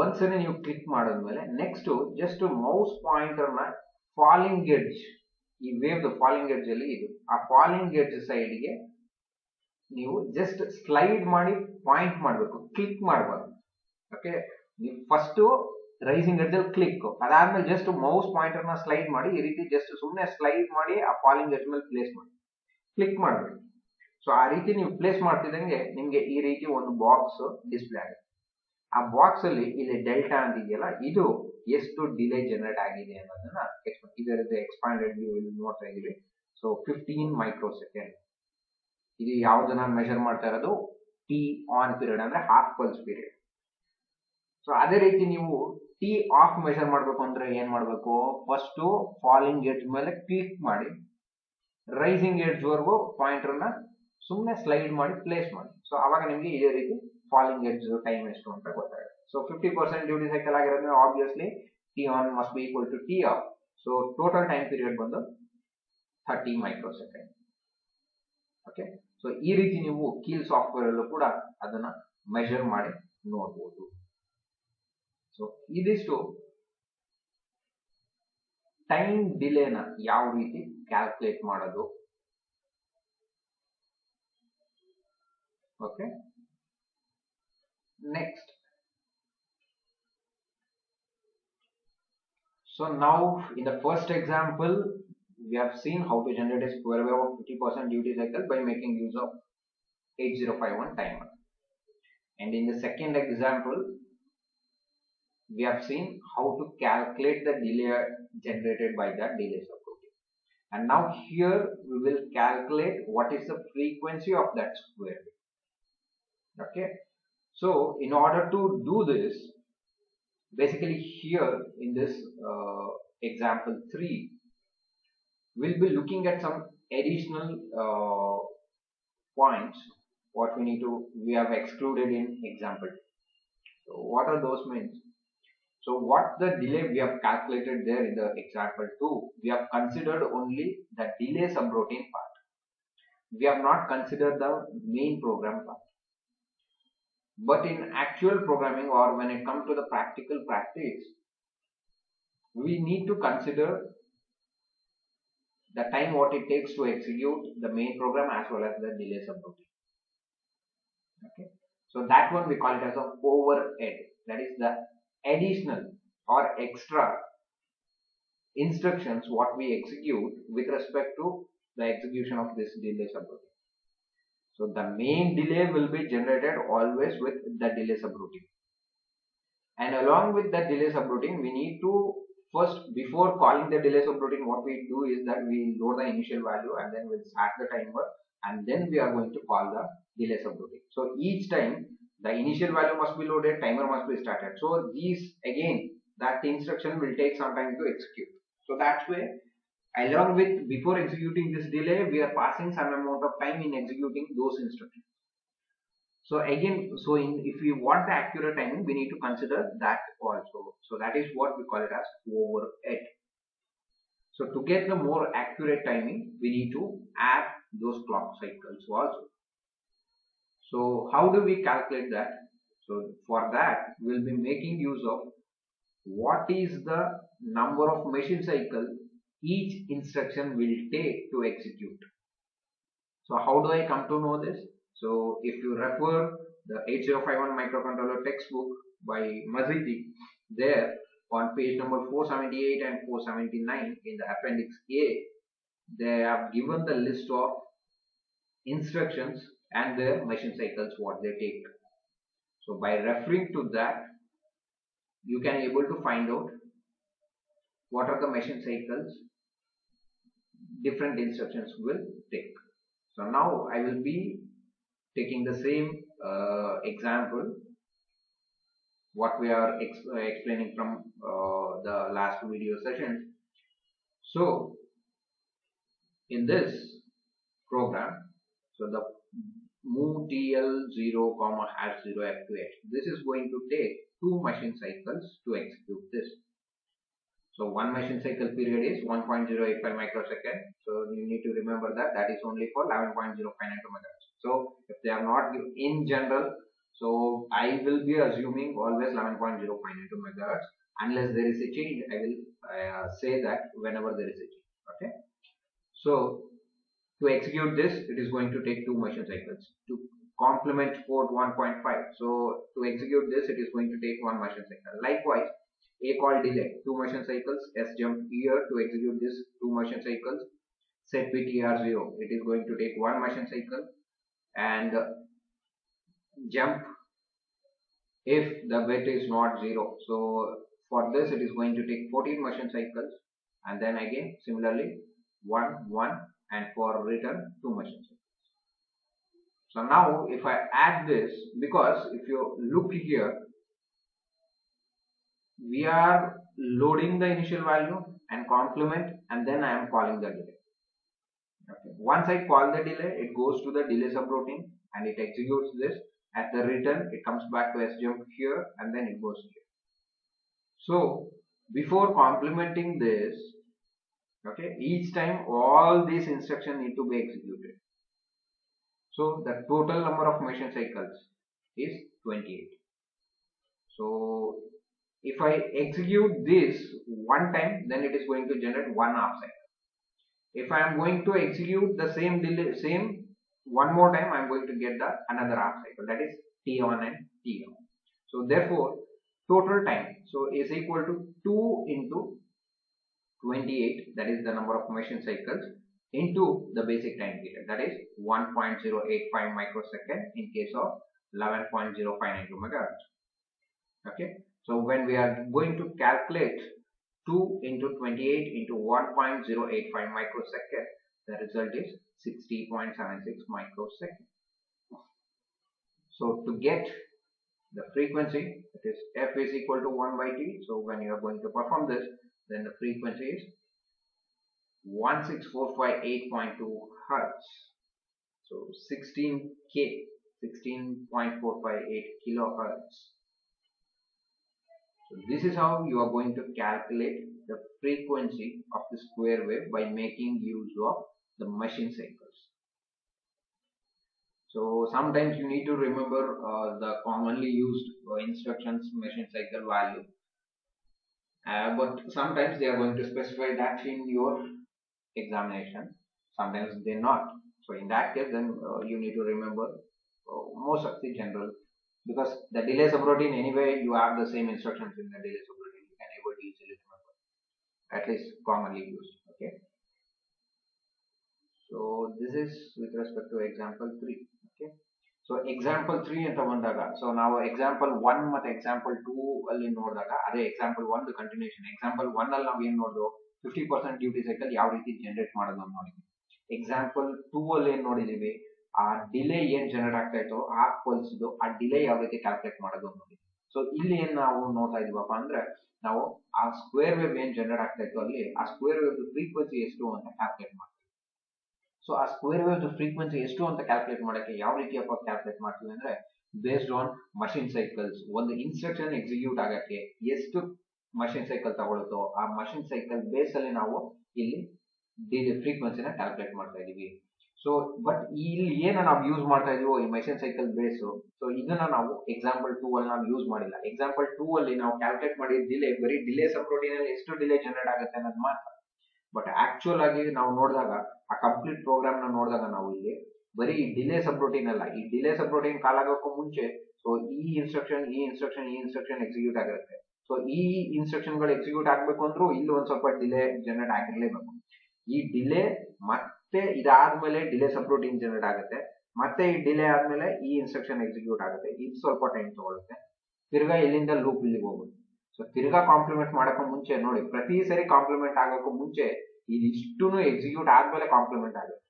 ಒಂದ್ಸರಿ ನೀವು ಕ್ಲಿಕ್ ಮಾಡಿದ್ಮೇಲೆ ನೆಕ್ಸ್ಟ್ ಜಸ್ಟ್ ಮೌಸ್ ಪಾಯಿಂಟರ್ನ ಫಾಲಿಂಗ್ ಎಡ್ಜ್ ಈ ವೇವ್ ಫಾಲಿಂಗ್ ಎಡ್ಜ್ ಅಲ್ಲಿ ಇದು. ಆ ಫಾಲಿಂಗ್ ಗೆಡ್ಜ್ ಸೈಡ್ಗೆ ನೀವು ಜಸ್ಟ್ ಸ್ಲೈಡ್ ಮಾಡಿ ಪಾಯಿಂಟ್ ಮಾಡಬೇಕು ಕ್ಲಿಕ್ ಮಾಡಬಾರ್ದು. ಓಕೆ ನೀವು ಫಸ್ಟ್ ರೈಸಿಂಗ್ ಎಡ್ಜ್ ಅಲ್ಲಿ ಕ್ಲಿಕ್ ಅದಾದ್ಮೇಲೆ ಜಸ್ಟ್ ಮೌಸ್ ಪಾಯಿಂಟರ್ನ ಸ್ಲೈಡ್ ಮಾಡಿ, ಈ ರೀತಿ ಜಸ್ಟ್ ಸುಮ್ಮನೆ ಸ್ಲೈಡ್ ಮಾಡಿ, ಆ ಫಾಲಿಂಗ್ ಎಡ್ಜ್ ಮೇಲೆ ಪ್ಲೇಸ್ ಮಾಡಿ. ಕ್ಲಿಕ್ ಮಾಡಬೇಕು. ಸೊ ಆ ರೀತಿ ನೀವು ಪ್ಲೇಸ್ ಮಾಡ್ತಿದ್ದಂಗೆ ನಿಮಗೆ ಈ ರೀತಿ ಒಂದು ಬಾಕ್ಸ್ ಡಿಸ್ಪ್ಲೇ ಆಗುತ್ತೆ. ಆ ಬಾಕ್ಸ್ ಅಲ್ಲಿ ಇಲ್ಲಿ ಡೆಲ್ಟಾ ಅಂತ ಇದೆಯಲ್ಲ, ಇದು ಎಷ್ಟು ಡಿಲೇ ಜನರೇಟ್ ಆಗಿದೆ ಅನ್ನೋದನ್ನ ಇದರದ್ದು ಎಕ್ಸ್ಪಾಂಡೆಡ್ ನೋಡ್ತಾ ಇದೀವಿ ಸೊ ಫಿಫ್ಟೀನ್ ಮೈಕ್ರೋ ಸೆಕೆಂಡ್ ಇದು ಯಾವ್ದನ್ನ ಮೆಷರ್ ಮಾಡ್ತಾ ಇರೋದು? ಟಿ ಆನ್ ಪೀರಿಯಡ್ ಅಂದ್ರೆ ಹಾಫ್ ಪಲ್ಸ್ ಪೀರಿಯಡ್ ಸೊ ಅದೇ ರೀತಿ ನೀವು ಟಿ ಆಫ್ ಮೆಷರ್ ಮಾಡಬೇಕು ಅಂದ್ರೆ ಏನ್ ಮಾಡಬೇಕು? ಫಸ್ಟ್ ಫಾಲಿಂಗ್ ಎಡ್ಜ್ ಮೇಲೆ ಕ್ಲಿಕ್ ಮಾಡಿ. ರೈಸಿಂಗ್ ಎಡ್ಜ್ ವರೆಗೂ ಪಾಯಿಂಟರ್ನ ಸುಮ್ಮನೆ ಸ್ಲೈಡ್ ಮಾಡಿ ಪ್ಲೇಸ್ ಮಾಡಿ. ಸೊ ಅವಾಗ ನಿಮ್ಗೆ ಇದೇ ರೀತಿ ಫಾಲಿಂಗ್ ಎಡ್ಜ್ ಟೈಮ್ ಎಷ್ಟು ಅಂತ ಗೊತ್ತಾಗುತ್ತೆ so fifty percent duty cycle ಆಗಿರೋದ್ರೆ obviously T on must be equal to T off so total time period ಬಂದು thirty microsecond okay so ಈ ರೀತಿ ನೀವು ಕೀಲ್ ಸಾಫ್ಟ್ವೇರ್ ಅಲ್ಲೂ ಕೂಡ ಅದನ್ನ ಮೆಷರ್ ಮಾಡಿ ನೋಡಬಹುದು ಸೊ ಇದಿಷ್ಟು ಟೈಮ್ ಡಿಲೇನ ಯಾವ ರೀತಿ ಕ್ಯಾಲ್ಕುಲೇಟ್ ಮಾಡೋದು. Okay next. So now in the first example we have seen how to generate a square wave of 50% duty cycle by making use of 8051 timer. And in the second example we have seen how to calculate the delay generated by that delay subroutine and now here we will calculate what is the frequency of that square wave. Okay so in order to do this, basically here in this uh, example 3, we'll be looking at some additional uh, points what we need to, we have excluded in example. So what are those means? So what the delay we have calculated there in the example 2, we have considered only the delay subroutine part. We have not considered the main program part. But in actual programming or when it comes to the practical practice, we need to consider the time what it takes to execute the main program as well as the delay subroutine. Okay. So that one we call it as a overhead. That is the additional or extra instructions what we execute with respect to the execution of this delay subroutine. So the main delay will be generated always with the delay subroutine. And along with the delay subroutine, we need to first, before calling the delay subroutine, what we do is that we load the initial value and then we'll start the timer and then we are going to call the delay subroutine. So each time the initial value must be loaded, timer must be started. So these again, that instruction will take some time to execute. So that's why along with before executing this delay we are passing some amount of time in executing those instructions. So again so in if we want the accurate timing we need to consider that also. So that is what we call it as overhead. So to get the more accurate timing we need to add those clock cycles also. So how do we calculate that? So for that we'll be making use of what is the number of machine cycles each instruction will take to execute. So how do I come to know this? So if you refer the 8051 microcontroller textbook by Mazidi, there on page number 478 and 479 in the appendix A, they have given the list of instructions and their machine cycles what they take. So by referring to that, you can able to find out what are the machine cycles different instructions will take. So now I will be taking the same uh, example what we are ex uh, explaining from uh, the last video session. So in this program, so the move TL0 comma hash 0 F2H, this is going to take two machine cycles to execute this. So one machine cycle period is 1.085 microsecond. So you need to remember that that is only for 11.05 nanometers. So if they are not in general, so I will be assuming always 11.05 nanometers unless there is a change. I will uh, say that whenever there is a change. Okay. So to execute this, it is going to take two machine cycles. To complement port 1.5, so to execute this, it is going to take one machine cycle. Likewise, a call delay, two motion cycles, S jump here to execute this two motion cycles. set ptr0 it is going to take one motion cycle. And jump if the bit is not zero. So for this it is going to take 14 motion cycles. And then again similarly 1 1 and for return 2 motion cycles. So now if I add this because if you look here we are loading the initial value and complement and then I am calling the delay. Okay. once I call the delay it goes to the delay subroutine and it executes this. At the return it comes back to sjump here and then it goes here. So before complementing this okay each time all these instructions need to be executed. So the total number of machine cycles is 28 so if I execute this one time then it is going to generate one half cycle if I am going to execute the same delay same one more time I am going to get the another half cycle that is T1 and T1 so therefore total time so is equal to 2 into 28 that is the number of machine cycles into the basic time period. That is 1.085 microsecond in case of 11.059 megahertz. Okay so when we are going to calculate 2 into 28 into 1.085 microsecond the result is 60.76 microsecond. So to get the frequency it is f is equal to 1 by t so when you are going to perform this then the frequency is 16458.2 hertz. So 16k 16.458 kilohertz so this is how you are going to calculate the frequency of the square wave by making use of the machine cycles. So sometimes you need to remember uh, the commonly used uh, instructions machine cycle value. Uh, but sometimes they are going to specify that in your examination. Sometimes they are not. So in that case then uh, you need to remember uh, most of the general because the delay subroutine anyway you have the same instructions in the delay subroutine you can able to easily remember at least commonly used okay so this is with respect to example 3 okay so example three ಅಂತ ಬಂದಾಗ so ನಾವು example one ಮತ್ತೆ example two ಅಲ್ಲಿ ನೋಡಿದಾಗ ಅದೇ example ಒಂದು continuation example one ಅಲ್ಲಿ ನಾವು ಏನ್ ನೋಡಿದ್ವು ಫಿಫ್ಟಿ ಪರ್ಸೆಂಟ್ ಡ್ಯೂಟಿ ಸೈಕಲ್ ಯಾವ ರೀತಿ ಜನರೇಟ್ ಮಾಡೋದು ಅಂತ ನೋಡಿದ್ವಿ ಎಕ್ಸಾಂಪಲ್ ಟೂ ಅಲ್ಲಿ ಏನ್ ನೋಡಿದೀವಿ ಆ ಡಿಲೇ ಏನ್ ಜನರೇಟ್ ಆಗ್ತಾ ಇತ್ತು ಆ ಪಲ್ಸ್ದು ಆ ಡಿಲೇ ಯಾವ ರೀತಿ ಕ್ಯಾಲ್ಕುಲೇಟ್ ಮಾಡೋದು ನೋಡಿದ್ವಿ ಸೊ ಇಲ್ಲಿ ಏನ್ ನಾವು ನೋಡ್ತಾ ಇದೀವಪ್ಪ ಅಂದ್ರೆ ನಾವು ಆ ಸ್ಕ್ವೇರ್ ವೇವ್ ಏನ್ ಜನರೇಟ್ ಆಗ್ತಾ ಇತ್ತು ಅಲ್ಲಿ ಆ ಸ್ಕ್ವೇರ್ ವೇವ್ ಫ್ರೀಕ್ವೆನ್ಸಿ ಎಷ್ಟು ಅಂತ ಕ್ಯಾಲ್ಕುಲೇಟ್ ಮಾಡ್ತೀವಿ. ಸೊ ಆ ಸ್ಕ್ವೇರ್ ವೇವ್ ಫ್ರೀಕ್ವೆನ್ಸಿ ಎಷ್ಟು ಅಂತ ಕ್ಯಾಲ್ಕುಲೇಟ್ ಮಾಡಕ್ಕೆ ಯಾವ ರೀತಿಯಪ್ಪ ಕ್ಯಾಲ್ಕುಲೇಟ್ ಮಾಡ್ತೀವಿ ಅಂದ್ರೆ ಬೇಸ್ಡ್ ಆನ್ ಮಷಿನ್ ಸೈಕಲ್ಸ್ ಒಂದು ಇನ್ಸ್ಟ್ರಕ್ಷನ್ ಎಕ್ಸಿಕ್ಯೂಟ್ ಆಗಕ್ಕೆ ಎಷ್ಟು ಮಷಿನ್ ಸೈಕಲ್ ತಗೊಳುತ್ತೋ ಆ ಮಷಿನ್ ಸೈಕಲ್ ಬೇಸ್ ಅಲ್ಲಿ ನಾವು ಇಲ್ಲಿ ಫ್ರೀಕ್ವೆನ್ಸಿನ ಕ್ಯಾಲ್ಕುಲೇಟ್ ಮಾಡ್ತಾ ಇದೀವಿ ಸೊ ಬಟ್ ಇಲ್ಲಿ ಏನು ನಾವು ಯೂಸ್ ಮಾಡ್ತಾ ಇದೀವೋ ಈ ಮಷಿನ್ ಸೈಕಲ್ ಬೇಸ್ ಸೊ ಇದನ್ನ ನಾವು ಎಕ್ಸಾಂಪಲ್ ಟೂ ಅಲ್ಲಿ ನಾವು ಯೂಸ್ ಮಾಡಿಲ್ಲ. ಎಕ್ಸಾಂಪಲ್ ಟೂ ಅಲ್ಲಿ ನಾವು ಕ್ಯಾಲ್ಕುಲೇಟ್ ಮಾಡಿದ ಡಿಲೇ ಬರೀ ಡಿಲೇ ಸಬ್ರೋಟೀನ್ ಅಲ್ಲಿ ಎಷ್ಟು ಡಿಲೇ ಜನರೇಟ್ ಆಗುತ್ತೆ ಅನ್ನೋದು ಮಾತ್ರ. ಬಟ್ ಆಕ್ಚುಯಲ್ ಆಗಿ ನಾವು ನೋಡಿದಾಗ, ಆ ಕಂಪ್ಲೀಟ್ ಪ್ರೋಗ್ರಾಮ್ನ ನೋಡಿದಾಗ ನಾವು ಇಲ್ಲಿ ಬರೀ ಡಿಲೇ ಸಬ್ರೋಟೀನ್ ಅಲ್ಲ, ಈ ಡಿಲೇ ಸಬ್ರೋಟೀನ್ ಕಾಲ್ ಆಗೋಕ್ಕೂ ಮುಂಚೆ ಸೊ ಈ ಇನ್ಸ್ಟ್ರಕ್ಷನ್ ಈ ಇನ್ಸ್ಟ್ರಕ್ಷನ್ ಈ ಇನ್ಸ್ಟ್ರಕ್ಷನ್ ಎಕ್ಸಿಕ್ಯೂಟ್ ಆಗಿರುತ್ತೆ. ಸೊ ಈ ಇನ್ಸ್ಟ್ರಕ್ಷನ್ಗಳು ಎಕ್ಸಿಕ್ಯೂಟ್ ಆಗ್ಬೇಕು ಅಂದ್ರೂ ಇಲ್ಲಿ ಒಂದ್ ಸ್ವಲ್ಪ ಡಿಲೇ ಜನರೇಟ್ ಆಗಿರ್ಲೇಬೇಕು. ಈ ಡಿಲೇ ಇದಾದ್ಮೇಲೆ ಡಿಲೇ ಸಬ್ರೋಟೀನ್ ಜನರೇಟ್ ಆಗುತ್ತೆ. ಮತ್ತೆ ಈ ಡಿಲೇ ಆದ್ಮೇಲೆ ಈ ಇನ್ಸ್ಟ್ರಕ್ಷನ್ ಎಕ್ಸಿಕ್ಯೂಟ್ ಆಗುತ್ತೆ. ಇದು ಸ್ವಲ್ಪ ಟೈಮ್ ತಗೊಳುತ್ತೆ. ತಿರ್ಗಾ ಇಲ್ಲಿಂದ ಲೂಪ್ ಇಲ್ಲಿಗೆ ಹೋಗುತ್ತೆ. ಸೊ ತಿರ್ಗಾ ಕಾಂಪ್ಲಿಮೆಂಟ್ ಮಾಡೋಕ್ಕೂ ಮುಂಚೆ ನೋಡಿ, ಪ್ರತಿ ಸರಿ ಕಾಂಪ್ಲಿಮೆಂಟ್ ಆಗೋಕ್ಕೂ ಮುಂಚೆ ಇದಿಷ್ಟು ಎಕ್ಸಿಕ್ಯೂಟ್ ಆದ್ಮೇಲೆ ಕಾಂಪ್ಲಿಮೆಂಟ್ ಆಗುತ್ತೆ.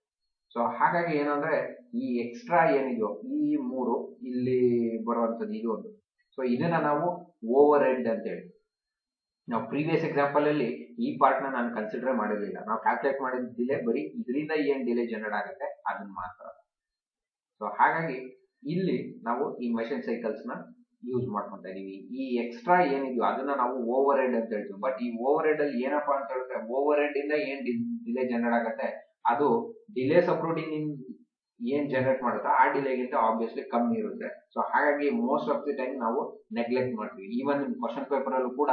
ಸೊ ಹಾಗಾಗಿ ಏನಂದ್ರೆ ಈ ಎಕ್ಸ್ಟ್ರಾ ಏನಿದೆಯೋ, ಈ ಮೂರು ಇಲ್ಲಿ ಬರುವಂತದ್ದು ಇದು ಒಂದು. ಸೊ ಇದನ್ನ ನಾವು ಓವರ್ ಹೆಡ್ ಅಂತ ಹೇಳಿ ನಾವು ಪ್ರೀವಿಯಸ್ ಎಕ್ಸಾಂಪಲ್ ಅಲ್ಲಿ ಈ ಪಾರ್ಟ್ನ ನಾನು ಕನ್ಸಿಡರ್ ಮಾಡಿರಲಿಲ್ಲ. ನಾವು ಕ್ಯಾಲ್ಕುಲೇಟ್ ಮಾಡಿದ ಡಿಲೇ ಬರೀ ಇದರಿಂದ ಏನ್ ಡಿಲೇ ಜನರೇಟ್ ಆಗುತ್ತೆ ಅದನ್ನ ಮಾತ್ರ. ಸೊ ಹಾಗಾಗಿ ಇಲ್ಲಿ ನಾವು ಈ ಮಷಿನ್ ಸೈಕಲ್ಸ್ನ ಯೂಸ್ ಮಾಡ್ಕೊಂತ ಇದೀವಿ. ಈ ಎಕ್ಸ್ಟ್ರಾ ಏನಿದೆಯೋ ಅದನ್ನ ನಾವು ಓವರ್ ಹೆಡ್ ಅಂತ ಹೇಳ್ತೀವಿ. ಬಟ್ ಈ ಓವರ್ ಹೆಡ್ ಅಲ್ಲಿ ಏನಪ್ಪಾ ಅಂತ ಹೇಳಿದ್ರೆ ಓವರ್ ಹೆಡ್ ಇಂದ ಏನ್ ಡಿಲೇ ಜನರೇಟ್ ಆಗುತ್ತೆ? ಅದು ಡಿಲೇ ಸಬ್ರೂಟೀನ್ ಏನ್ ಜನರೇಟ್ ಮಾಡುತ್ತೋ ಆ ಡಿಲೇಗಿಂತ ಆಬ್ವಿಯಸ್ಲಿ ಕಮ್ಮಿ ಇರುತ್ತೆ. ಸೊ ಹಾಗಾಗಿ ಮೋಸ್ಟ್ ಆಫ್ ದಿ ಟೈಮ್ ನಾವು ನೆಗ್ಲೆಕ್ಟ್ ಮಾಡ್ತೀವಿ. ಈವನ್ ಕ್ವಶನ್ ಪೇಪರ್ ಅಲ್ಲೂ ಕೂಡ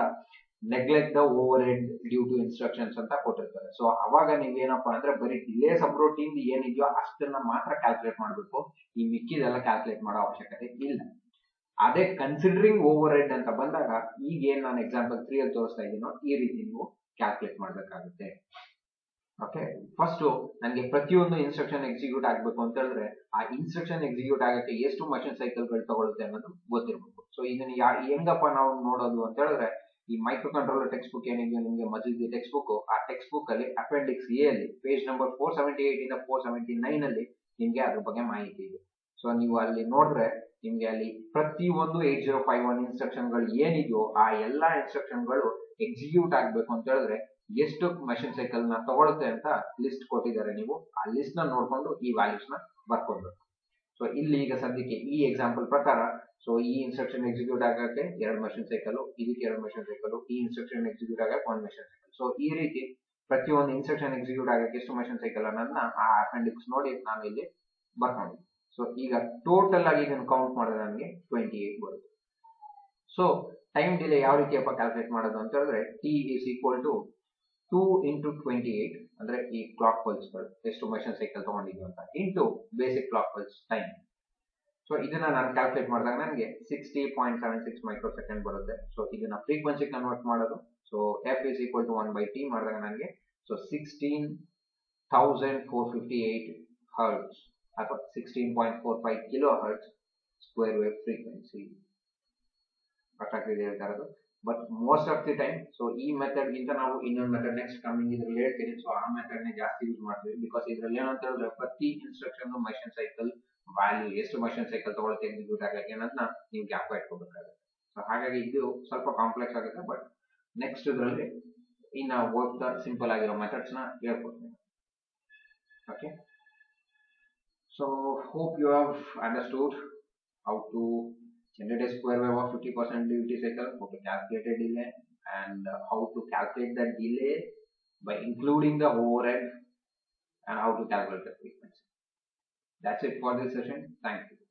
neglect the overhead due to instructions ಅಂತ ಕೊಟ್ಟಿರ್ತಾರೆ. ಸೊ ಅವಾಗ ನೀವೇನಪ್ಪಾ ಅಂದ್ರೆ ಬರೀ ಡಿಲೇ ಸಬ್ರೋಟೀನ್ ಏನಿದೆಯೋ ಅಷ್ಟನ್ನ ಮಾತ್ರ ಕ್ಯಾಲ್ಕುಲೇಟ್ ಮಾಡಬೇಕು. ಈ ಮಿಕ್ಕಿದೆಲ್ಲ ಕ್ಯಾಲ್ಕುಲೇಟ್ ಮಾಡೋ ಅವಶ್ಯಕತೆ ಇಲ್ಲ. ಅದೇ ಕನ್ಸಿಡರಿಂಗ್ ಓವರ್ ಹೆಡ್ ಅಂತ ಬಂದಾಗ ಈಗ ಏನ್ ನಾನು ಎಕ್ಸಾಂಪಲ್ ತ್ರೀ ಅಲ್ಲಿ ತೋರಿಸ್ತಾ ಇದ್ದೀನೋ ಈ ರೀತಿ ನೀವು ಕ್ಯಾಲ್ಕುಲೇಟ್ ಮಾಡಬೇಕಾಗುತ್ತೆ. ಓಕೆ ಫಸ್ಟ್ ನನಗೆ ಪ್ರತಿಯೊಂದು ಇನ್ಸ್ಟ್ರಕ್ಷನ್ ಎಕ್ಸಿಕ್ಯೂಟ್ ಆಗಬೇಕು ಅಂತ ಹೇಳಿದ್ರೆ ಆ ಇನ್ಸ್ಟ್ರಕ್ಷನ್ ಎಕ್ಸಿಕ್ಯೂಟ್ ಆಗಕ್ಕೆ ಎಷ್ಟು ಮಷಿನ್ ಸೈಕಲ್ಗಳು ತಗೊಳುತ್ತೆ ಅನ್ನೋದು ಗೊತ್ತಿರಬೇಕು. ಸೊ ಇದನ್ನ ಹೆಂಗಪ್ಪ ನಾವು ನೋಡೋದು ಅಂತ ಹೇಳಿದ್ರೆ ಈ ಮೈಕ್ರೋ ಕಂಟ್ರೋಲರ್ ಟೆಕ್ಸ್ಟ್ ಬುಕ್ ಏನಿದೆ ನಿಮಗೆ ಮಜಿದ್ ಟೆಕ್ಸ್ಟ್ ಬುಕ್ ಆ ಟೆಕ್ಸ್ಟ್ ಬುಕ್ ಅಲ್ಲಿ ಅಪೆಂಡಿಕ್ಸ್ ಎ ಅಲ್ಲಿ page number four seventy eight ಇಂದ ಫೋರ್ ಸೆವೆಂಟಿ ನೈನ್ ಅಲ್ಲಿ ನಿಮಗೆ ಅದ್ರ ಬಗ್ಗೆ ಮಾಹಿತಿ ಇದೆ. ಸೊ ನೀವು ಅಲ್ಲಿ ನೋಡಿದ್ರೆ ನಿಮ್ಗೆ ಅಲ್ಲಿ ಪ್ರತಿ ಒಂದು ಏಟ್ ಜೀರೋ ಫೈವ್ ಒನ್ ಇನ್ಸ್ಟ್ರಕ್ಷನ್ಗಳು ಏನಿದೆಯೋ ಆ ಎಲ್ಲಾ ಇನ್ಸ್ಟ್ರಕ್ಷನ್ಗಳು ಎಕ್ಸಿಕ್ಯೂಟ್ ಆಗ್ಬೇಕು ಅಂತ ಹೇಳಿದ್ರೆ ಎಷ್ಟು ಮಷಿನ್ ಸೈಕಲ್ನ ತಗೊಳುತ್ತೆ ಅಂತ ಲಿಸ್ಟ್ ಕೊಟ್ಟಿದ್ದಾರೆ ನೀವು. ಆ ಲಿಸ್ಟ್ನ ನೋಡ್ಕೊಂಡು ಈ ವ್ಯಾಲ್ಯೂಸ್ನ ಬರ್ಕೊಳ್ಬೇಕು ಸೊ ಇಲ್ಲಿ ಈಗ ಸದ್ಯಕ್ಕೆ ಈ ಎಕ್ಸಾಂಪಲ್ ಪ್ರಕಾರ ಸೊ ಈ ಇನ್ಸ್ಟ್ರಕ್ಷನ್ ಎಕ್ಸಿಕ್ಯೂಟ್ ಆಗಕ್ಕೆ ಎರಡು ಮಷಿನ್ ಸೈಕಲ್ ಇದಕ್ಕೆ ಎರಡು ಮಷಿನ್ ಸೈಕಲ್ ಈ ಇನ್ಸ್ಟ್ರಕ್ಷನ್ ಎಕ್ಸಿಕ್ಯೂಟ್ ಆಗಕ್ಕೆ ಒಂದು ಮಷಿನ್ ಸೈಕಲ್ ಸೊ ಈ ರೀತಿ ಪ್ರತಿಯೊಂದು ಇನ್ಸ್ಟ್ರಕ್ಷನ್ ಎಕ್ಸಿಕ್ಯೂಟ್ ಆಗಕ್ಕೆ ಎಷ್ಟು ಮಷಿನ್ ಸೈಕಲ್ ಅನ್ನೋದನ್ನ ಆ ಅಪೆಂಡಿಕ್ಸ್ ನೋಡಿ ನಾನು ಇಲ್ಲಿ ಬರ್ಕೊಂಡು ಸೊ ಈಗ ಟೋಟಲ್ ಆಗಿ ಇದನ್ನು ಕೌಂಟ್ ಮಾಡಿದ್ರೆ ನನಗೆ ಟ್ವೆಂಟಿ ಏಟ್ ಬರುತ್ತೆ. ಸೊ ಟೈಮ್ ಡಿಲೇ ಯಾವ ರೀತಿಯಪ್ಪ ಕ್ಯಾಲ್ಕುಲೇಟ್ ಮಾಡೋದು ಅಂತ ಹೇಳಿದ್ರೆ T is equal to two into twenty eight ಅಂದ್ರೆ ಈ ಕ್ಲಾಕ್ ಪಲ್ಸ್ಗಳು ಎಷ್ಟು ಮಷಿನ್ ಸೈಕಲ್ ತಗೊಂಡಿದ್ವಿ ಅಂತ into basic clock pulse time so ಇದನ್ನ ನಾನು ಕ್ಯಾಲ್ಕುಲೇಟ್ ಮಾಡಿದಾಗ ನನಗೆ sixty point seven six microsecond ಬರುತ್ತೆ. ಸೊ ಇದನ್ನ ಫ್ರೀಕ್ವೆನ್ಸಿ ಕನ್ವರ್ಟ್ ಮಾಡೋದು. So F is equal to one by T ಮಾಡಿದಾಗ ನನಗೆ so sixteen thousand four fifty eight hertz ಅಥವಾ sixteen point four five kilohertz square wave frequency ಅಷ್ಟಾಗ್ತಿದೆ ಹೇಳ್ತಾ ಇರೋದು. But most of the time so ಈ method ಗಿಂತ ನಾವು ಇನ್ನೊಂದು ಮೆಥಡ್ ನೆಕ್ಸ್ಟ್ ಕಮಿಂಗ್ ಇದ್ರಲ್ಲಿ ಹೇಳ್ತೀನಿ. ಸೊ ಆ ಮೆಥಡ್ ನೇ ಜಾಸ್ತಿ ಯೂಸ್ ಮಾಡ್ತೀವಿ. ಬಿಕಾಸ್ ಇದ್ರಲ್ಲಿ ಏನಂತ ಹೇಳಿದ್ರೆ ಪ್ರತಿ ಇನ್ಸ್ಟ್ರಕ್ಷನ್ ಮೆಷಿನ್ ಸೈಕಲ್ ವ್ಯಾಲ್ಯೂ ಎಷ್ಟು ಮೆಷಿನ್ ಸೈಕಲ್ ತಗೊಳುತ್ತೆ ಎಕ್ಸಿಕ್ಯೂಟ್ ಆಗಕ್ಕೆ ಅನ್ನೋದನ್ನ ನೀವು ಗ್ಯಾಪ್ ಇಟ್ಕೋಬೇಕಾಗುತ್ತೆ. ಸೊ ಹಾಗಾಗಿ ಇದು ಸ್ವಲ್ಪ ಕಾಂಪ್ಲೆಕ್ಸ್ ಆಗುತ್ತೆ. ಬಟ್ ನೆಕ್ಸ್ಟ್ ಇದರಲ್ಲಿ ಇನ್ನ ಓದ್ತಾ ಸಿಂಪಲ್ ಆಗಿರೋ ಮೆಥಡ್ಸ್ನ ಹೇಳ್ಕೊಡ್ತೀನಿ. Okay so hope you have understood how to generate a square wave of 50% duty cycle, how to calculate a delay, and how to calculate the delay by including the overhead, and how to calculate the frequency. That's it for this session. Thank you.